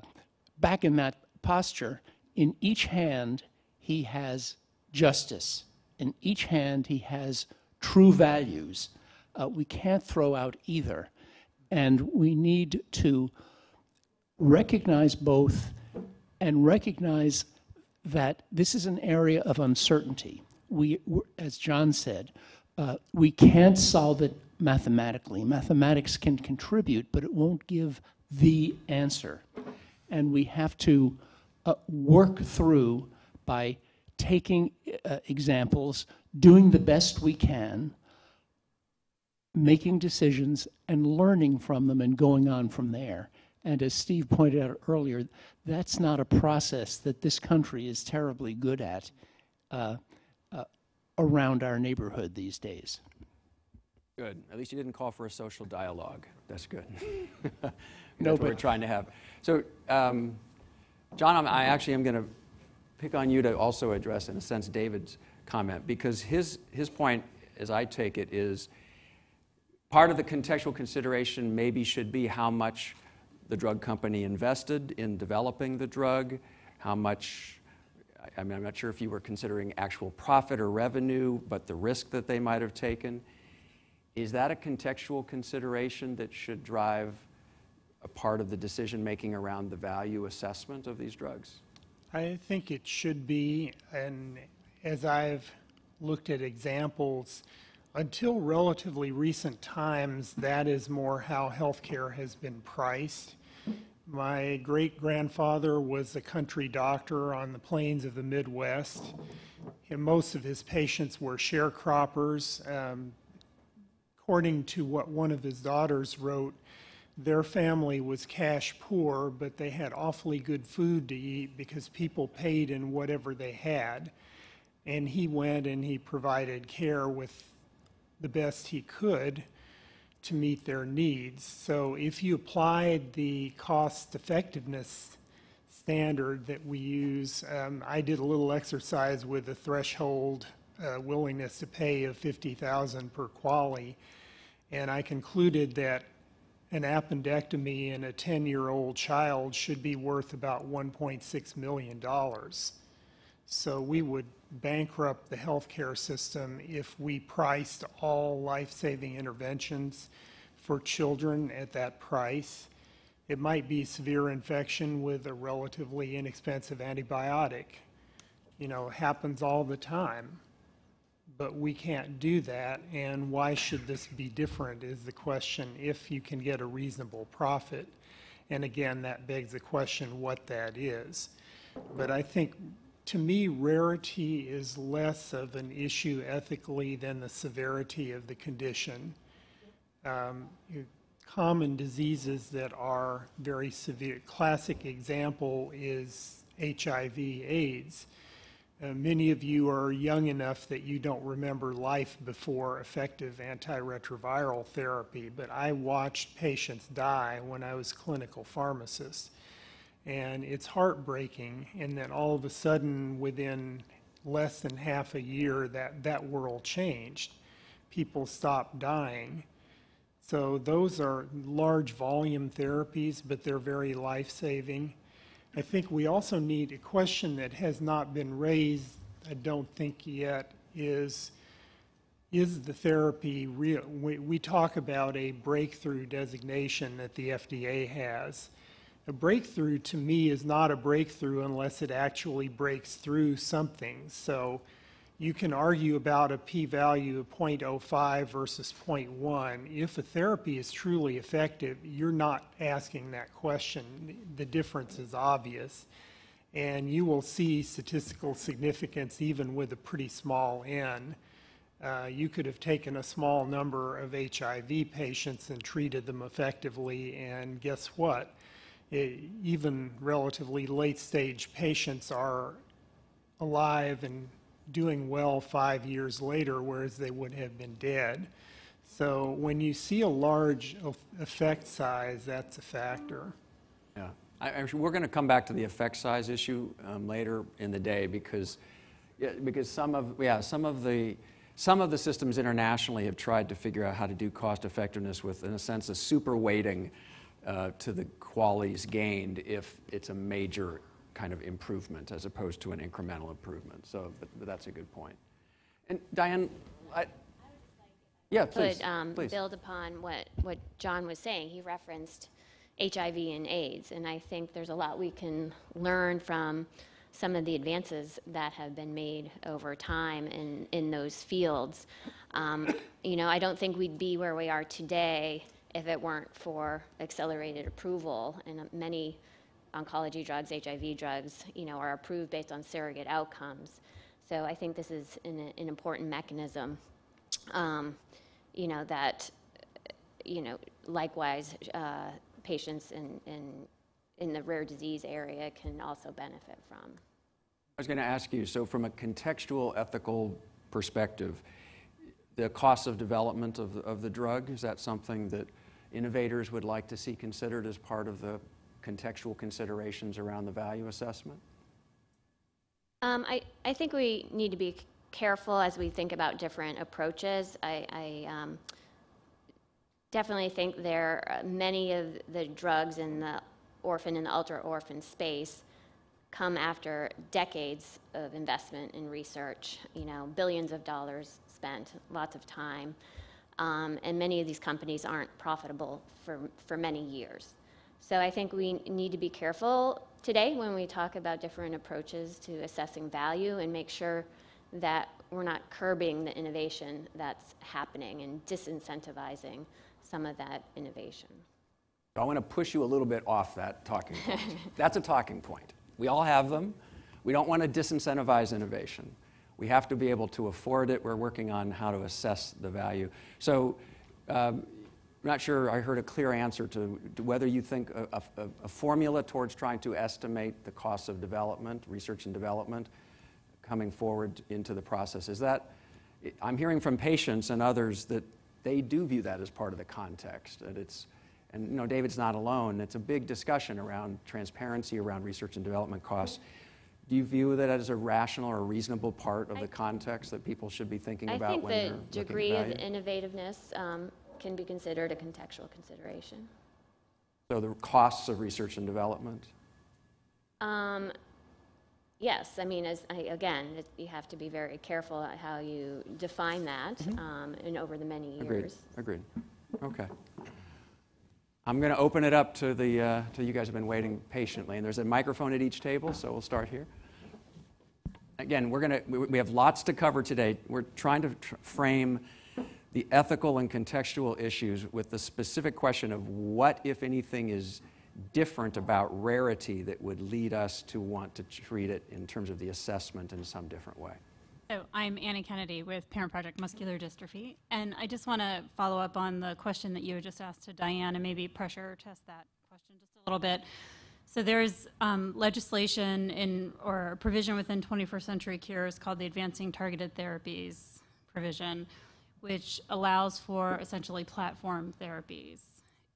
S15: back in that posture, in each hand he has justice. In each hand he has true values. Uh, we can't throw out either. And we need to recognize both and recognize that this is an area of uncertainty. We, as John said, uh, we can't solve it mathematically. Mathematics can contribute, but it won't give the answer. And we have to uh, work through by taking uh, examples, doing the best we can, making decisions and learning from them and going on from there. And as Steve pointed out earlier, that's not a process that this country is terribly good at uh, uh, around our neighborhood these days.
S1: Good. At least you didn't call for a social dialogue. That's good.
S15: No,
S1: That's what we're trying to have. So, um, John, I'm, I actually am going to pick on you to also address, in a sense, David's comment, because his, his point, as I take it, is part of the contextual consideration maybe should be how much the drug company invested in developing the drug, how much, I mean, I'm not sure if you were considering actual profit or revenue, but the risk that they might have taken. Is that a contextual consideration that should drive a part of the decision-making around the value assessment of these drugs?
S2: I think it should be, and as I've looked at examples, until relatively recent times, that is more how healthcare has been priced. My great grandfather was a country doctor on the plains of the Midwest, and most of his patients were sharecroppers. Um, according to what one of his daughters wrote, their family was cash poor, but they had awfully good food to eat because people paid in whatever they had. And he went and he provided care with the best he could to meet their needs. So if you applied the cost effectiveness standard that we use, um, I did a little exercise with a threshold uh, willingness to pay of 50,000 per QALY, and I concluded that an appendectomy in a 10-year-old child should be worth about $1.6 million. So we would bankrupt the healthcare system if we priced all life-saving interventions for children at that price. It might be severe infection with a relatively inexpensive antibiotic. You know, happens all the time. But we can't do that, and why should this be different is the question, if you can get a reasonable profit. And again, that begs the question what that is. But I think to me, rarity is less of an issue ethically than the severity of the condition. Um, common diseases that are very severe, classic example is HIV/AIDS. Uh, many of you are young enough that you don't remember life before effective antiretroviral therapy, but I watched patients die when I was clinical pharmacist. And it's heartbreaking, and then all of a sudden, within less than half a year, that, that world changed. People stopped dying. So those are large volume therapies, but they're very life-saving. I think we also need a question that has not been raised, I don't think yet, is, is the therapy real? We, we talk about a breakthrough designation that the FDA has. A breakthrough to me is not a breakthrough unless it actually breaks through something. So you can argue about a p-value of 0.05 versus 0.1. If a therapy is truly effective, you're not asking that question. The difference is obvious. And you will see statistical significance even with a pretty small n. Uh, you could have taken a small number of HIV patients and treated them effectively, and guess what? It, even relatively late stage patients are alive and doing well five years later, whereas they would have been dead. So when you see a large effect size, that's a factor.
S1: Yeah. I, we're going to come back to the effect size issue um, later in the day because, yeah, because some of yeah some of the some of the systems internationally have tried to figure out how to do cost effectiveness with, in a sense, a super weighting uh, to the QALYs gained if it's a major kind of improvement as opposed to an incremental improvement. So but, but that's a good point. And Diane, I, yeah, please,
S16: could um,
S1: please.
S16: build upon what, what John was saying. He referenced HIV and AIDS, and I think there's a lot we can learn from some of the advances that have been made over time in, in those fields. Um, you know, I don't think we'd be where we are today if it weren't for accelerated approval, and many oncology drugs, HIV drugs, you know, are approved based on surrogate outcomes. So I think this is an, an important mechanism, um, you know, that, you know, likewise, uh, patients in, in, in the rare disease area can also benefit from.
S1: I was going to ask you, so from a contextual ethical perspective, the cost of development of, of the drug, is that something that innovators would like to see considered as part of the contextual considerations around the value assessment?
S16: Um, I, I think we need to be careful as we think about different approaches. I, I um, definitely think there are many of the drugs in the orphan and ultra orphan space come after decades of investment in research, you know, billions of dollars spent, lots of time. Um, and many of these companies aren't profitable for, for many years. So I think we need to be careful today when we talk about different approaches to assessing value and make sure that we're not curbing the innovation that's happening and disincentivizing some of that innovation.
S1: I want to push you a little bit off that talking point. That's a talking point. We all have them. We don't want to disincentivize innovation. We have to be able to afford it. We're working on how to assess the value. So um, I'm not sure I heard a clear answer to, to whether you think a, a, a, formula towards trying to estimate the costs of development, research and development, coming forward into the process. Is that, I'm hearing from patients and others that they do view that as part of the context, that it's, and you know, David's not alone. It's a big discussion around transparency, around research and development costs. Do you view that as a rational or reasonable part of the context that people should be thinking
S16: I
S1: about
S16: think
S1: when
S16: the
S1: they're looking at
S16: degree of innovativeness um, can be considered a contextual consideration.
S1: So the costs of research and development?
S16: Um, Yes, I mean, as, I- again, it- you have to be very careful how you define that um, and over the many years.
S1: agreed. Agreed. Okay. I'm going to open it up to the, uh, to you guys who have been waiting patiently, and there's a microphone at each table, so we'll start here. Again, we're going to, we we have lots to cover today. We're trying to tr- frame the ethical and contextual issues with the specific question of what, if anything, is different about rarity that would lead us to want to treat it in terms of the assessment in some different way.
S17: So I'm Annie Kennedy with Parent Project Muscular Dystrophy, and I just want to follow up on the question that you had just asked to Diane and maybe pressure test that question just a little bit. So there's um, legislation in or provision within 21st Century Cures called the Advancing Targeted Therapies provision, which allows for essentially platform therapies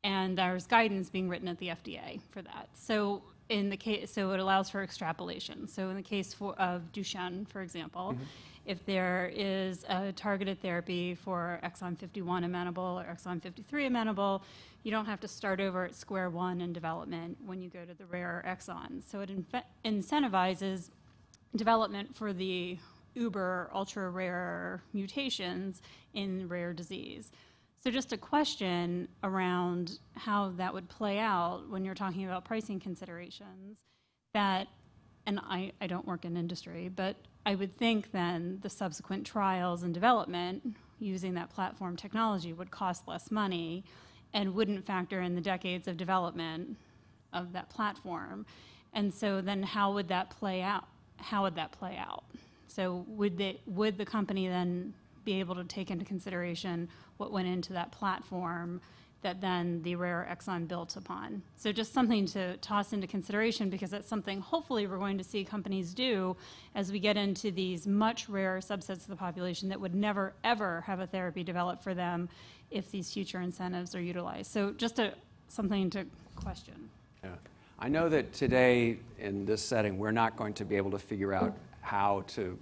S17: and there's guidance being written at the FDA for that. So in the case, so it allows for extrapolation. So in the case for, of Duchenne, for example, mm-hmm. if there is a targeted therapy for exon 51 amenable or exon 53 amenable, you don't have to start over at square one in development when you go to the rare exons. So it incentivizes development for the uber ultra rare mutations in rare disease. So just a question around how that would play out when you're talking about pricing considerations that, and I, I don't work in industry, but I would think then the subsequent trials and development using that platform technology would cost less money and wouldn't factor in the decades of development of that platform. And so then how would that play out? How would that play out? So would they, would the company then be able to take into consideration what went into that platform that then the rare exon built upon. So just something to toss into consideration because that's something hopefully we're going to see companies do as we get into these much rarer subsets of the population that would never ever have a therapy developed for them if these future incentives are utilized. So just a, something to question.
S1: Yeah. I know that today, in this setting, we're not going to be able to figure out how to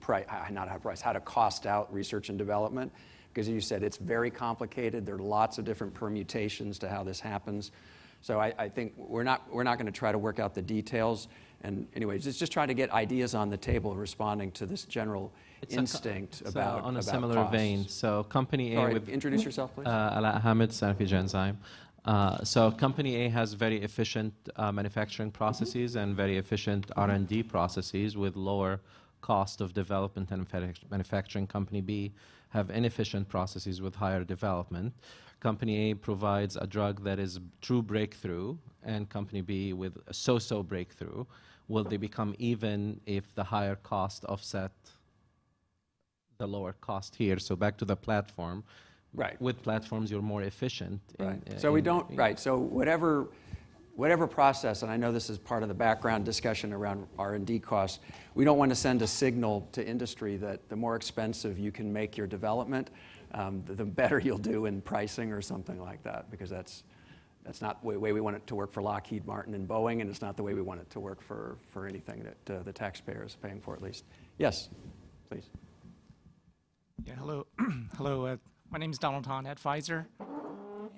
S1: price, not how to price, how to cost out research and development. Because you said it's very complicated. There are lots of different permutations to how this happens. So I, I think we're not, we're not going to try to work out the details. And anyways, it's just trying to get ideas on the table responding to this general
S6: It's
S1: instinct
S6: so
S1: about
S6: on a
S1: about
S6: similar
S1: costs.
S6: vein. So company A
S1: Sorry,
S6: with
S1: introduce yourself, please.
S6: Uh, Ala Hamid, Sanofi Genzyme. Uh, so company A has very efficient uh, manufacturing processes and very efficient R&D processes with lower cost of development and manufac- manufacturing. Company B have inefficient processes with higher development. Company A provides a drug that is true breakthrough, and company B with a so-so breakthrough. Will they become even if the higher cost offset the lower cost here? So back to the platform.
S1: Right.
S6: With platforms, you're more efficient. in-
S1: Right.
S6: uh,
S1: So we
S6: in-
S1: don't,
S6: in-
S1: right, so whatever, whatever process, and I know this is part of the background discussion around R&D costs, we don't want to send a signal to industry that the more expensive you can make your development, um, the the better you'll do in pricing or something like that, because that's, that's not the way we want it to work for Lockheed Martin and Boeing, and it's not the way we want it to work for, for anything that uh, the taxpayer is paying for at least. Yes, please.
S18: Yeah, hello. hello. Uh, my name is Donald Hahn at Pfizer.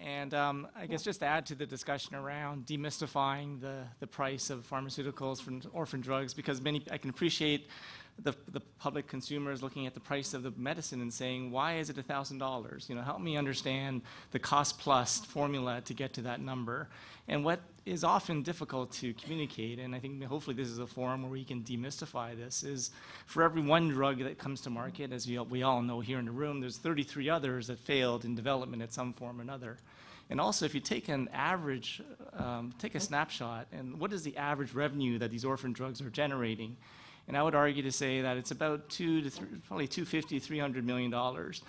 S18: And um, I guess just to add to the discussion around demystifying the, the price of pharmaceuticals from orphan drugs, because many I can appreciate the, the public consumer is looking at the price of the medicine and saying, why is it $1,000? You know, help me understand the cost plus formula to get to that number. And what is often difficult to communicate, and I think hopefully this is a forum where we can demystify this, is for every one drug that comes to market, as we all- know here in the room, there's 33 others that failed in development at some form or another. And also, if you take an average, um, take a snapshot, and what is the average revenue that these orphan drugs are generating? And I would argue to say that it's about two to three, probably 250, 300 million dollars.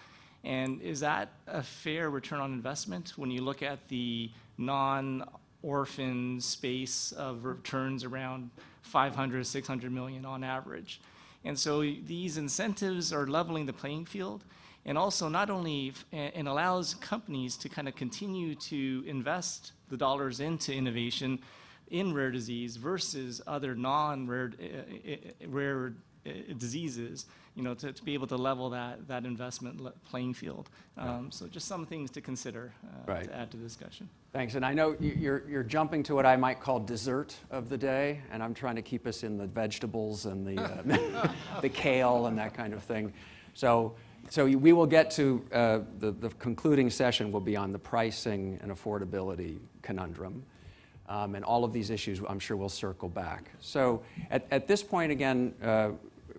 S18: And is that a fair return on investment when you look at the non-orphan space of returns around 500, 600 million on average? And so these incentives are leveling the playing field and also not only and allows companies to kind of continue to invest the dollars into innovation in rare disease versus other non-rare uh, uh, rare uh, diseases, you know, to, to be able to level that that investment le- playing field. Um, so just some things to consider uh,
S1: Right.
S18: to add to the discussion.
S1: Thanks, and I know you're, you're jumping to what I might call dessert of the day, and I'm trying to keep us in the vegetables and the, uh, the kale and that kind of thing. So, so we will get to, uh, the, the concluding session will be on the pricing and affordability conundrum. Um, and all of these issues, I'm sure we'll circle back. So at, at this point, again, uh,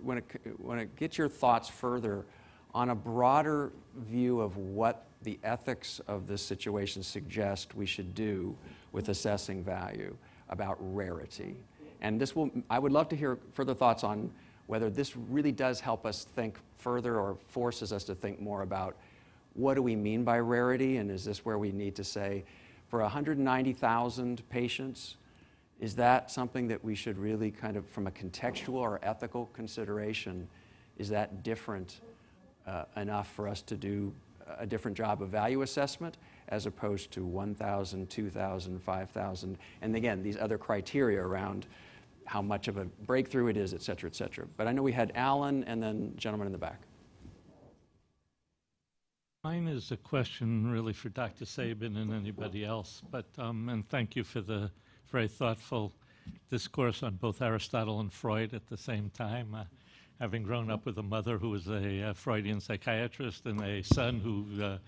S1: when, it, when it gets your thoughts further on a broader view of what the ethics of this situation suggest we should do with assessing value about rarity. And this will, I would love to hear further thoughts on whether this really does help us think further or forces us to think more about what do we mean by rarity? And is this where we need to say, for 190,000 patients, is that something that we should really kind of, from a contextual or ethical consideration, is that different uh, enough for us to do a different job of value assessment as opposed to 1,000, 2,000, 5,000? And again, these other criteria around how much of a breakthrough it is, et cetera, et cetera. But I know we had Alan and then gentleman in the back.
S5: Mine is a question really for Dr. Sabin and anybody else, but, um, and thank you for the very thoughtful discourse on both Aristotle and Freud at the same time. Uh, having grown up with a mother who was a uh, Freudian psychiatrist and a son who uh,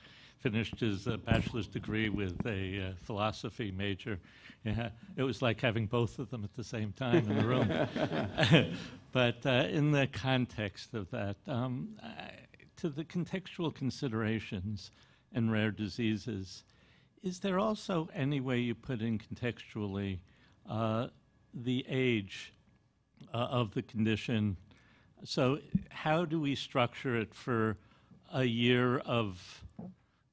S5: finished his uh, bachelor's degree with a uh, philosophy major, yeah, it was like having both of them at the same time in the room. but uh, in the context of that, um, I, to the contextual considerations in rare diseases, is there also any way you put in contextually uh, the age uh, of the condition? So, how do we structure it for a year of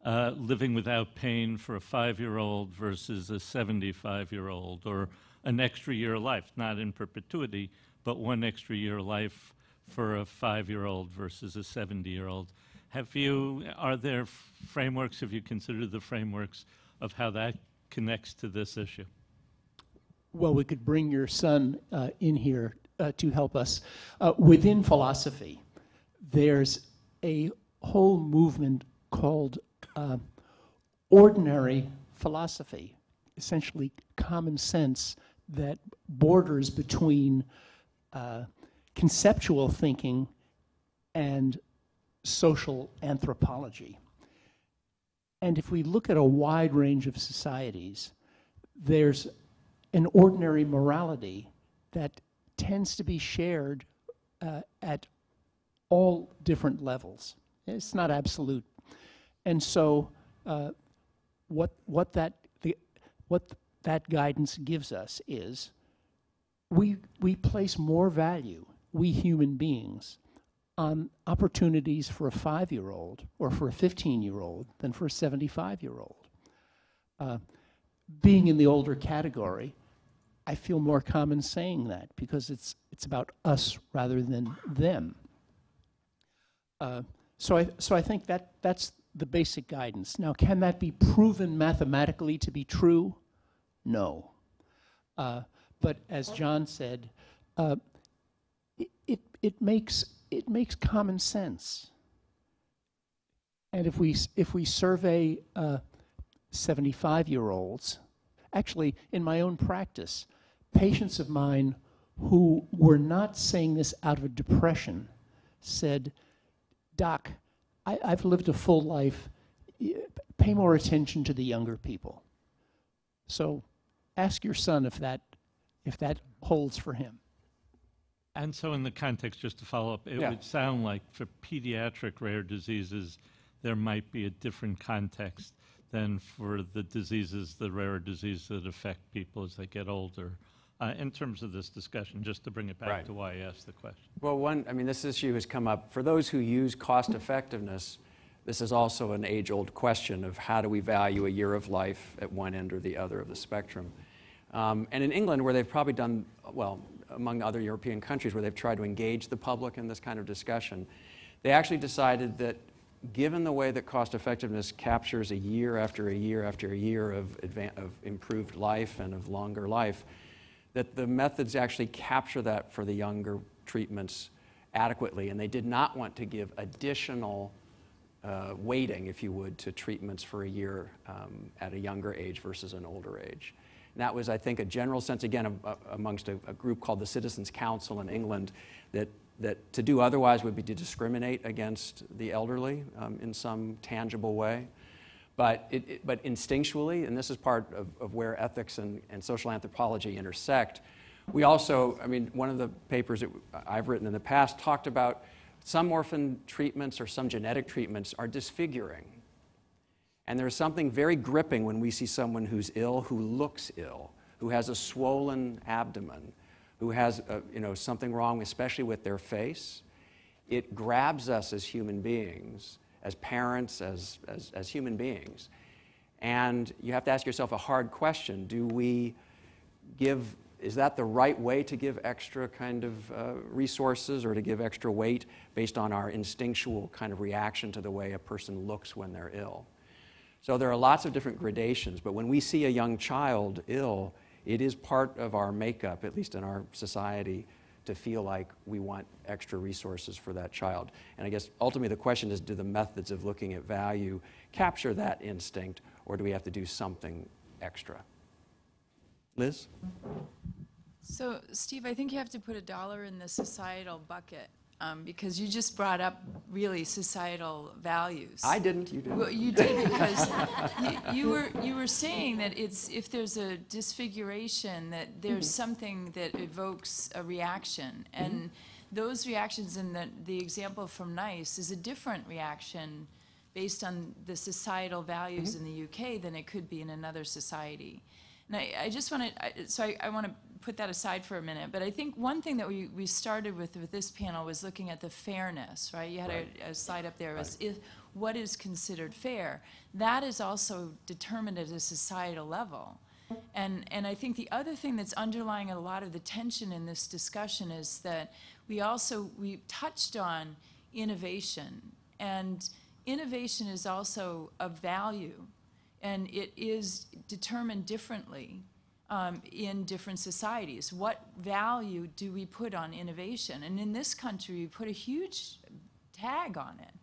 S5: uh, living without pain for a five year old versus a 75 year old, or an extra year of life, not in perpetuity, but one extra year of life for a five year old versus a 70 year old? Have you, are there frameworks, have you considered the frameworks of how that connects to this issue?
S15: Well, we could bring your son uh, in here uh, to help us. Uh, within philosophy, there's a whole movement called uh, ordinary philosophy, essentially common sense that borders between uh, conceptual thinking and social anthropology. And if we look at a wide range of societies, there's an ordinary morality that tends to be shared uh, at all different levels. It's not absolute. And so, uh, what, what, that, the, what that guidance gives us is we, we place more value, we human beings, on opportunities for a five year old or for a 15 year old than for a 75 year old. Uh, being in the older category, I feel more common saying that because it's, it's about us rather than them. Uh, so, I, so I think that, that's the basic guidance. Now, can that be proven mathematically to be true? No. Uh, but as John said, uh, it, makes, it makes common sense. And if we, if we survey uh, 75 year olds, actually, in my own practice, patients of mine who were not saying this out of a depression said, Doc, I, I've lived a full life. Pay more attention to the younger people. So ask your son if that, if that holds for him.
S5: And so, in the context, just to follow up, it
S15: Yeah.
S5: would sound like for pediatric rare diseases, there might be a different context than for the diseases, the rare diseases that affect people as they get older. Uh, in terms of this discussion, just to bring it back
S1: Right.
S5: to why I asked the question.
S1: Well, one, I mean, this issue has come up. For those who use cost effectiveness, this is also an age old question of how do we value a year of life at one end or the other of the spectrum. Um, and in England, where they've probably done, well, among other European countries where they've tried to engage the public in this kind of discussion, they actually decided that given the way that cost effectiveness captures a year after a year after a year of, of improved life and of longer life, that the methods actually capture that for the younger treatments adequately. And they did not want to give additional uh, weighting, if you would, to treatments for a year um, at a younger age versus an older age. And that was, I think, a general sense, again, of, uh, amongst a, a group called the Citizens Council in England, that, that to do otherwise would be to discriminate against the elderly um, in some tangible way. But, it, it- but instinctually, and this is part of, of where ethics and, and social anthropology intersect, we also, I mean, one of the papers that I've written in the past talked about some orphan treatments or some genetic treatments are disfiguring. And there's something very gripping when we see someone who's ill, who looks ill, who has a swollen abdomen, who has uh you know, something wrong, especially with their face. It grabs us as human beings, as parents, as, as, as human beings. And you have to ask yourself a hard question do we give is that the right way to give extra kind of uh, resources or to give extra weight based on our instinctual kind of reaction to the way a person looks when they're ill so there are lots of different gradations but when we see a young child ill it is part of our makeup at least in our society to feel like we want extra resources for that child. And i guess ultimately the question is do the methods of looking at value capture that instinct or do we have to do something extra? Liz?
S19: So, Steve, I think you have to put a dollar in the societal bucket um, because you just brought up really societal values.
S1: I didn't, you did.
S19: Well, you did because you, you were you were saying that it's if there's a disfiguration that there's
S1: Mhm.
S19: something that evokes a reaction and those reactions in the the example from NICE is a different reaction based on the societal values
S1: Mhm.
S19: in the UK than it could be in another society. And I, I just want to, so I, I want to put that aside for a minute, but I think one thing that we, we started with with this panel was looking at the fairness, right? You had a, a slide up there, was if, what is considered fair? That is also determined at a societal level. And, and I think the other thing that's underlying a lot of the tension in this discussion is that we also, we touched on innovation. And innovation is also a value. And it is determined differently um, in different societies. What value do we put on innovation? And in this country, we put a huge tag on it.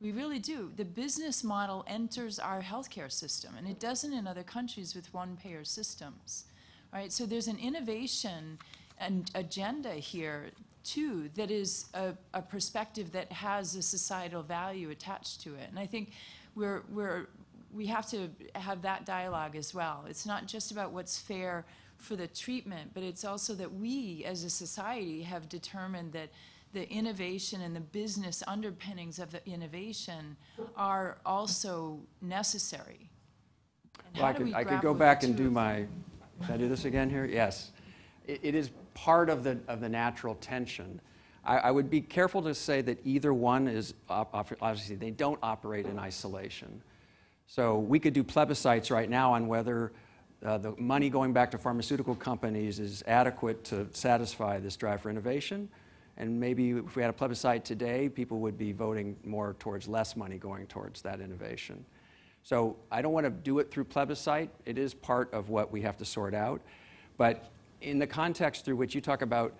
S19: We really do. The business model enters our healthcare system, and it doesn't in other countries with one-payer systems, right? So there's an innovation and agenda here too that is a, a perspective that has a societal value attached to it. And I think we're we're we have to have that dialogue as well. It's not just about what's fair for the treatment, but it's also that we as a society have determined that the innovation and the business underpinnings of the innovation are also necessary. And
S1: Well, I could,
S19: we
S1: I could go back and do my, should I do this again here? Yes. It, it is part of the, of the natural tension. I, I would be careful to say that either one is, obviously, they don't operate in isolation. So we could do plebiscites right now on whether uh, the money going back to pharmaceutical companies is adequate to satisfy this drive for innovation. And maybe if we had a plebiscite today, people would be voting more towards less money going towards that innovation. So I don't want to do it through plebiscite. It is part of what we have to sort out. But in the context through which you talk about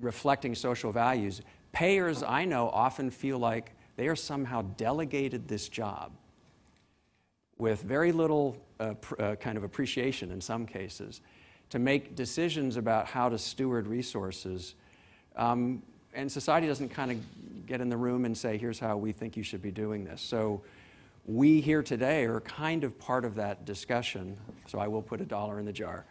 S1: reflecting social values, payers I know often feel like they are somehow delegated this job with very little uh, uh, kind of appreciation in some cases to make decisions about how to steward resources. Um, and society doesn't kind of get in the room and say, here's how we think you should be doing this. So we here today are kind of part of that discussion. So I will put a dollar in the jar.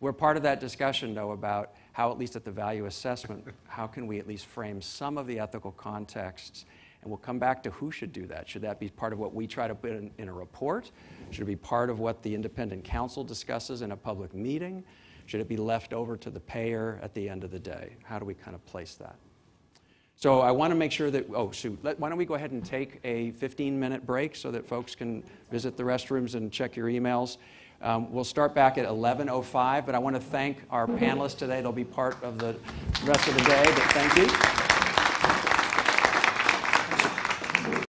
S1: We're part of that discussion, though, about how, at least at the value assessment, how can we at least frame some of the ethical contexts? And we'll come back to who should do that. Should that be part of what we try to put in, in a report? Should it be part of what the independent council discusses in a public meeting? Should it be left over to the payer at the end of the day? How do we kind of place that? So I want to make sure that, oh, shoot, let, why don't we go ahead and take a 15 minute break so that folks can visit the restrooms and check your emails. Um, We'll start back at 11:05, but I want to thank our panelists today. They'll be part of the rest of the day, but thank you.